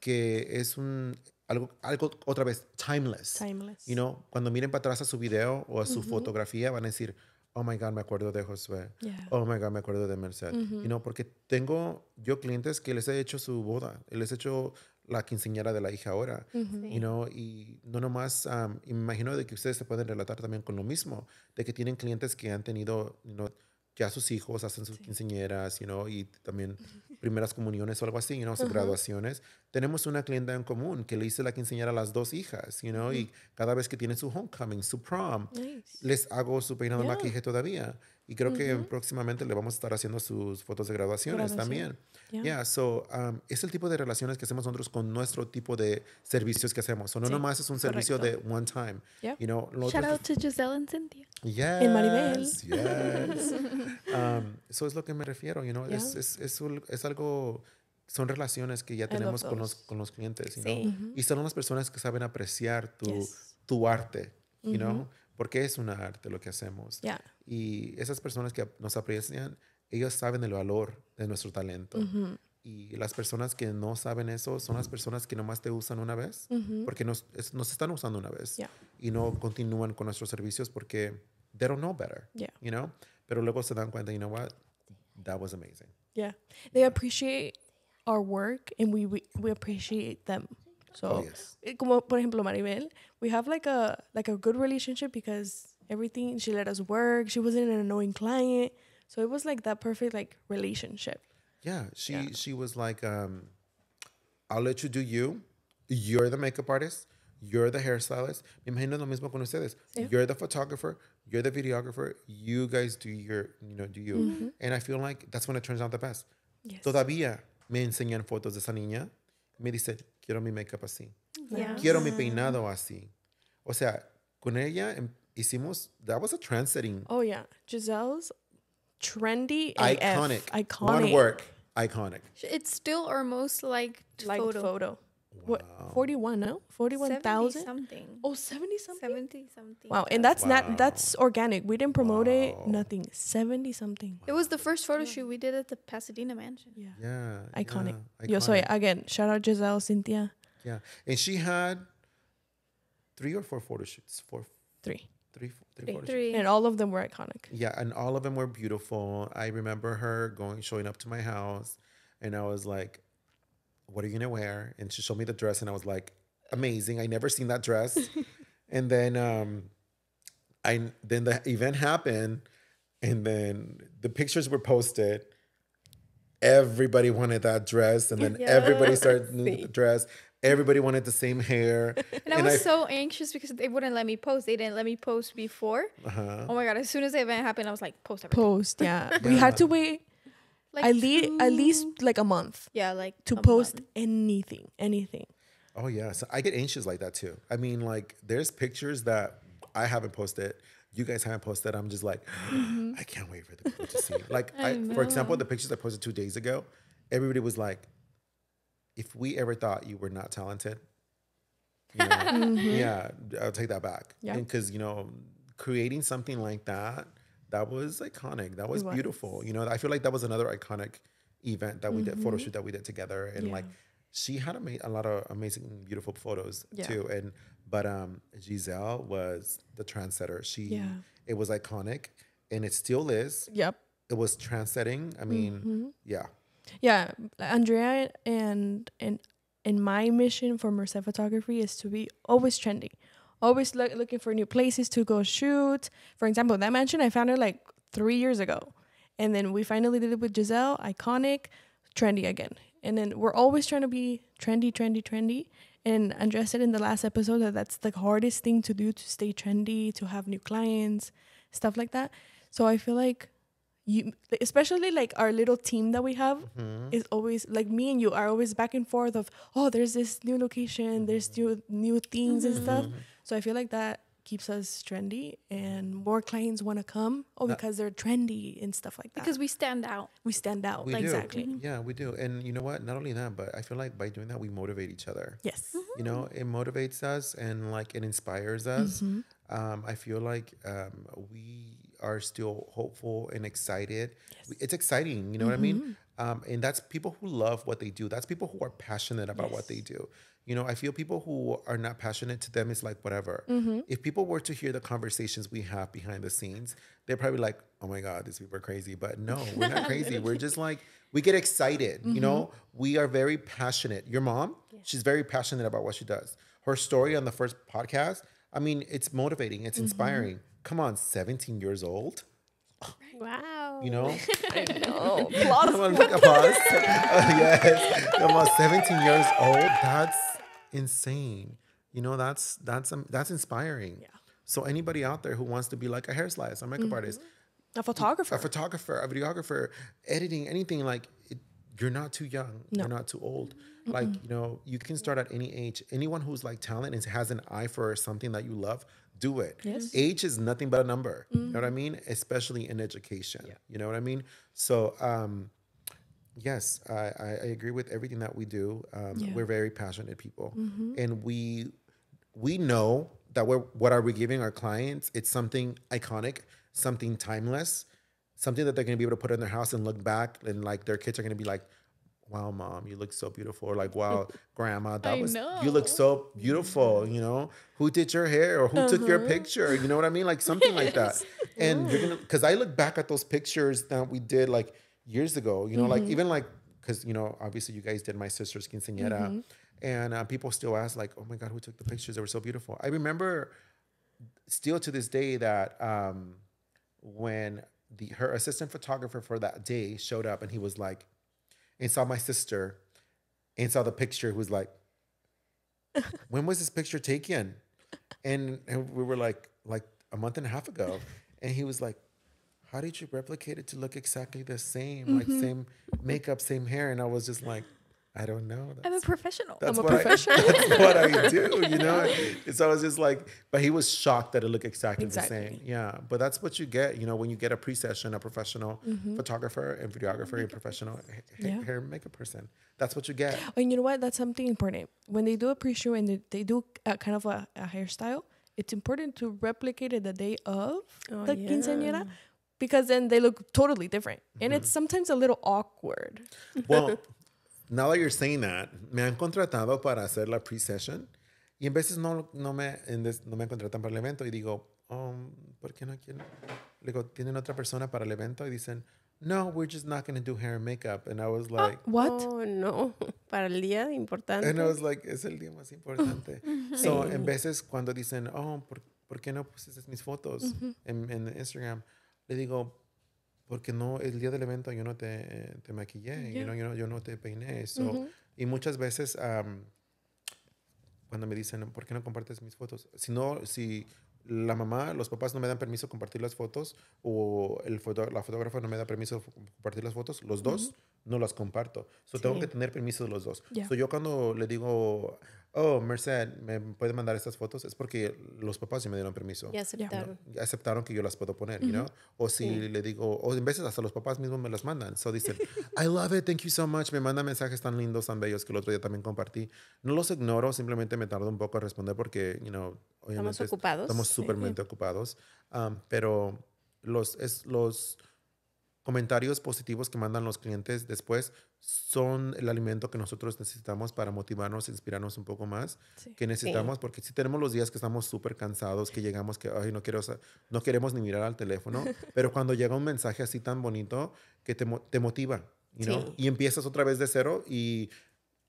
que es un algo, algo otra vez timeless. Timeless. You know, cuando miren para atrás a su video o a su fotografía van a decir, oh my God, me acuerdo de Josué. Yeah. Oh my God, me acuerdo de Merced. You know, porque tengo yo clientes que les he hecho su boda, les he hecho la quinceañera de la hija ahora. You know, y no nomás, um, imagino de que ustedes se pueden relatar también con lo mismo, de que tienen clientes que han tenido, you know, ya sus hijos hacen sus quinceañeras, you know, y también primeras comuniones o algo así, you know, sus graduaciones. Tenemos una clienta en común que le hice la quinceañera a las dos hijas, you know, y cada vez que tienen su homecoming, su prom, Nice. les hago su peinado Yeah. maquillaje todavía. Y creo que próximamente le vamos a estar haciendo sus fotos de graduaciones Graduación. también. Yeah. Yeah, so um, es el tipo de relaciones que hacemos nosotros con nuestro tipo de servicios que hacemos. O no Sí, nomás es un servicio de one time. Yeah. You know, Shout out to Giselle and Cynthia. Yes, En Maribel. yes. Um, eso es lo que me refiero, you know, es, Yeah. es, es, un- es algo, son relaciones que ya tenemos con los, con los clientes, you Sí. know? y son las personas que saben apreciar tu, Yes. tu arte, you know, porque es una arte lo que hacemos. Yeah. Y esas personas que nos aprecian, ellos saben el valor de nuestro talento. Mm-hmm. Y las personas que no saben eso son las personas que nomás te usan una vez, porque nos, es- nos están usando una vez Yeah. y no continúan con nuestros servicios porque they don't know better, Yeah. you know? Pero luego se dan cuenta, you know what? That was amazing. Yeah. They appreciate our work and we we, we appreciate them. So Oh, yes. eh, como por ejemplo Maribel, we have like a like a good relationship because everything she let us work. She wasn't an annoying client. So it was like that perfect like relationship. Yeah, she Yeah. she was like, um, I'll let you do you. You're the makeup artist. You're the hairstylist. Me imagino lo mismo con ustedes. You're the photographer. You're the videographer. You guys do your, you know, do you. And I feel like that's when it turns out the best. Yes. Todavía me enseñan fotos de esa niña. Me dice, quiero mi makeup así. Yeah. Quiero mi peinado así. O sea, con ella em- hicimos, that was a trendsetting, Oh yeah, Giselle's trendy iconic, AF. iconic one work, iconic. It's still our most liked like photo. photo. What 41, no? 41,000? something. Oh, 70 something? 70 something. Wow, and that's Wow. not that's organic. We didn't promote it, nothing. 70 something. It was the first photo shoot we did at the Pasadena mansion. Yeah. Yeah. Iconic. yeah, Yo soy again, shout out Giselle, Cynthia. Yeah. And she had three or four photo shoots. Four, 3. Three, four, three, Three. photos. Three. And all of them were iconic. Yeah, and all of them were beautiful. I remember her going, showing up to my house, and I was like, "What are you gonna wear?" And she showed me the dress, and I was like, "Amazing! I never seen that dress." and then, um, I then the event happened, and then the pictures were posted. Everybody wanted that dress, and then everybody started needing the dress. Everybody wanted the same hair, And I was so anxious because they wouldn't let me post. They didn't let me post before. uh-huh. Oh my god! As soon as the event happened, I was like, post everything. Post, yeah. We had to wait Like at least at least like a month yeah, like to post month. anything, anything. Oh yeah, so I get anxious like that too. I mean, like there's pictures that I haven't posted, you guys haven't posted. I'm just like, I can't wait for the people to see. Like, I for example, the pictures I posted two days ago, everybody was like, if we ever thought you were not talented, you know, yeah, I'll take that back. Yeah. because you know, creating something like that, that was iconic. That was, was. beautiful. You know, I feel like that was another iconic event that we did, photo shoot that we did together, and Yeah. like she had ama- a lot of amazing, beautiful photos Yeah. too. And but um, Giselle was the trendsetter. She Yeah. it was iconic, and it still is. Yep. It was trendsetting. I mean, Mm-hmm. yeah, Yeah, Andrea and and and my mission for Merced Photography is to be always trendy, always look, looking for new places to go shoot. For example, that mansion I found it like three years ago, and then we finally did it with Giselle, iconic, trendy again. And then we're always trying to be trendy, trendy, trendy. And Andrea said in the last episode that that's the hardest thing to do to stay trendy, to have new clients, stuff like that. So I feel like you especially like our little team that we have is always like me and you are always back and forth of oh there's this new location there's new new things and stuff so i feel like that keeps us trendy and more clients want to come oh because they're trendy and stuff like that because we stand out. we stand out we exactly do. Yeah, we do. And you know what? Not only that, but I feel like by doing that, we motivate each other. yes you know it motivates us and like it inspires us Mm-hmm. um, i feel like um, we are still hopeful and excited. We- it's exciting you know what i Mm-hmm. mean um, and that's people who love what they do. That's people who are passionate about what they do. You know i feel people who are not passionate to them is like whatever. Mm-hmm. if people were to hear the conversations we have behind the scenes they're probably like oh my god these people are crazy. But no we're not crazy. We're just like we get excited you know? Mm-hmm. we are very passionate. Your mom she's very passionate about what she does. Her story on the first podcast i mean it's motivating. Mm-hmm. it's inspiring come on 17 years old Wow. you know oh come on look applause Oh, yes come on 17 years old that's insane you know that's that's um, that's inspiring Yeah. so anybody out there who wants to be like a hair hairstylist a makeup artist a photographer a photographer, a videographer, editing, anything like it, you're not too young. No. You're not too old. Like, you know, you can start at any age. Anyone who's like talent and has an eye for something that you love, do it. Yes. Age is nothing but a number. You know what I mean? Especially in education. You know what I mean? So, um, yes, I, I, I agree with everything that we do. Um, Yeah. We're very passionate people, and we we know that we're what are we giving our clients? It's something iconic, something timeless, something that they're gonna be able to put in their house and look back, and like their kids are gonna be like. Wow, mom, you look so beautiful. Or like, wow, grandma, that I was you look so beautiful. You know, who did your hair or who took your picture? You know what I mean? Like something like that. And you're gonna, because I look back at those pictures that we did like years ago. You know, like even like because you know, obviously you guys did my sister's quinceañera, and uh, people still ask like, oh my god, who took the pictures? They were so beautiful. I remember still to this day that um, when the her assistant photographer for that day showed up and he was like, and saw my sister, and saw the picture, who was like, when was this picture taken? And, and we were like, like a month and a half ago, and he was like, how did you replicate it to look exactly the same, like mm-hmm. same makeup, same hair? And I was just like, I don't know. I'm a That's- I'm a professional. I, that's what I do, you know. And so I was just like, but he was shocked that it looked exactly, the same. Yeah, but that's what you get, you know, when you get a pre-session, a professional mm-hmm. photographer and videographer, and professional ha- ha- Yeah. hair and makeup person. That's what you get. And you know what? That's something important. When they do a pre-show and they, they do a kind of a, a hairstyle, it's important to replicate it the day of Oh, the quinceañera because then they look totally different. And mm-hmm. it's sometimes a little awkward. Well, now that you're saying that, me han contratado para hacer la pre-session y en veces no, no, me, en des- no me contratan para el evento y digo, um, ¿por qué no quieren? Le digo, ¿tienen otra persona para el evento? Y dicen, no, we're just not going to do hair and makeup. And I was like, What? Oh, no. Para el día importante. and I was like, es el día más importante. so, en veces cuando dicen, oh, ¿por, ¿por qué no pusiste mis fotos en, en Instagram? Le digo, porque no, el día del evento yo no te, te maquillé, you know, yo, no, yo no te peiné. So, Y muchas veces, am, cuando me dicen, ¿por qué no compartes mis fotos? Si no, si la mamá, los papás no me dan permiso compartir las fotos o el foto, la fotógrafa no me da permiso de compartir las fotos, los dos no las comparto. So, Tengo Sí. que tener permiso de los dos. Ya. So, yo cuando le digo, oh, Merced, ¿me puede mandar estas fotos? Es porque los papás ya me dieron permiso. Ya aceptaron. Ya aceptaron que yo las puedo poner, you know? O si le digo, o en veces hasta los papás mismos me las mandan. So dicen, I love it, thank you so much. Me mandan mensajes tan lindos, tan bellos que el otro día también compartí. No los ignoro, simplemente me tardo un poco a responder porque, you know, obviamente es- ocupados. Estamos Sí. súpermente ocupados. Um, pero los, es, los comentarios positivos que mandan los clientes después son el alimento que nosotros necesitamos para motivarnos, inspirarnos un poco más Sí. que necesitamos, porque si tenemos los días que estamos súper cansados, que llegamos, que ay, no, quiero, no queremos ni mirar al teléfono, pero cuando llega un mensaje así tan bonito que te, mo- te motiva, you know? Sí. y empiezas otra vez de cero y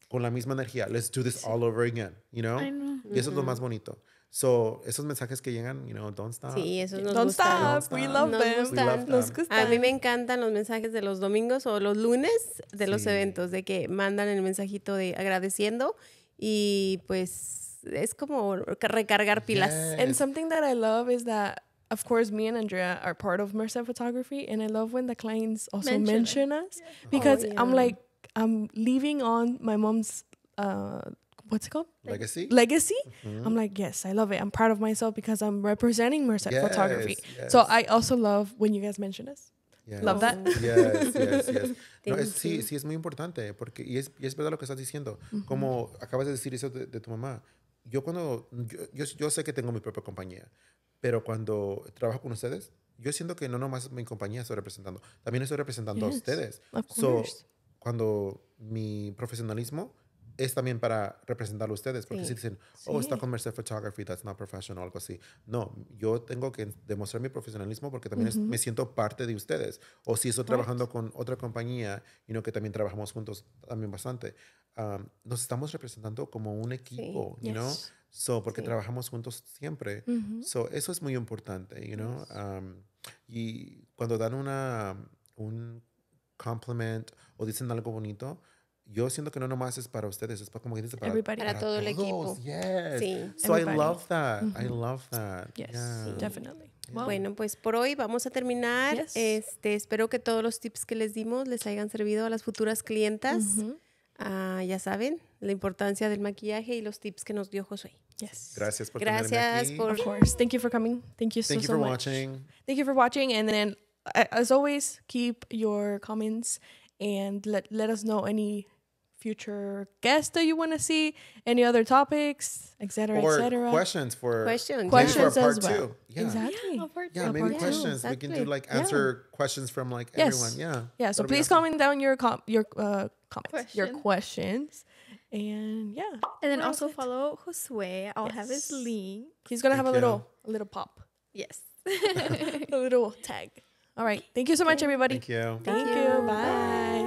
con la misma energía, let's do this all over again, you know? Know. Y eso es lo más bonito. So, esos mensajes que llegan, you know, don't stop. Sí, esos nos Don't gustan. stop. We Don't love stop. them. Nos gustan. Nos We gustan. A mí me encantan los mensajes de los domingos o los lunes de los Sí. eventos, de que mandan el mensajito de agradeciendo y pues es como recargar pilas. Yes. And something that I love is that, of course, me and Andrea are part of Merced Photography, and I love when the clients also Mention mention, us because I'm yeah. like, I'm leaving on my mom's, uh, what's it called? Legacy. Legacy. Mhm. I'm like, yes, I love it. I'm proud of myself because I'm representing Merced Photography. Yes, So yes. I also love when you guys mention us. Yes. Love that. Yes, yes, yes. No, es, sí, sí, es muy importante, porque, y es, y es verdad lo que estás diciendo. Como acabas de decir eso de, de tu mamá. Yo cuando, yo, yo, yo sé que tengo mi propia compañía, pero cuando trabajo con ustedes, yo siento que no nomás mi compañía estoy representando, también estoy representando a Yes, ustedes. of So, course. cuando mi profesionalismo es también para representar a ustedes, porque Sí. si dicen, oh, está Sí. con Merced Photography, that's not professional, algo así. No, yo tengo que demostrar mi profesionalismo porque también es- me siento parte de ustedes. O si estoy trabajando con otra compañía, y no que también trabajamos juntos también bastante, um, nos estamos representando como un equipo, you know? Yes. So, porque Sí. trabajamos juntos siempre. Mhm. So, eso es muy importante, you know? Um, y cuando dan una, un compliment o dicen algo bonito, yo siento que no nomás es para ustedes, es para, como que dice, para, Everybody. Para todo el equipo. Yes. Sí. So I Everybody. love that. I love that. Yes, Yeah. definitely. Bueno, pues por hoy vamos a terminar. Yes. Este, espero que todos los tips que les dimos les hayan servido a las futuras clientas. Mhm. Ah, ya saben, la importancia del maquillaje y los tips que nos dio Josué. Yes. Gracias por tenerme Gracias aquí. por Of course. Thank you for coming. Thank you so, Thank you so for much. watching. Thank you for watching. And then, a- as always, keep your comments and let, let us know any future guests that you want to see, any other topics, etc., Or etc. questions for Questions. maybe for Questions part as well. two. Yeah. Exactly. Yeah, part Yeah, two. maybe Yeah, questions. We can do exactly. like Yeah. answer questions from like Yes. everyone. Yeah. Yeah. So That'll please awesome. comment down your com- your uh, comments, your questions, and yeah, And then What also follow Josue. I'll have his link. he's gonna have a Thank you. little a little pop, Yes. a little tag. All right. Thank you so much, everybody. Thank you. Thank Thank you. you. Bye.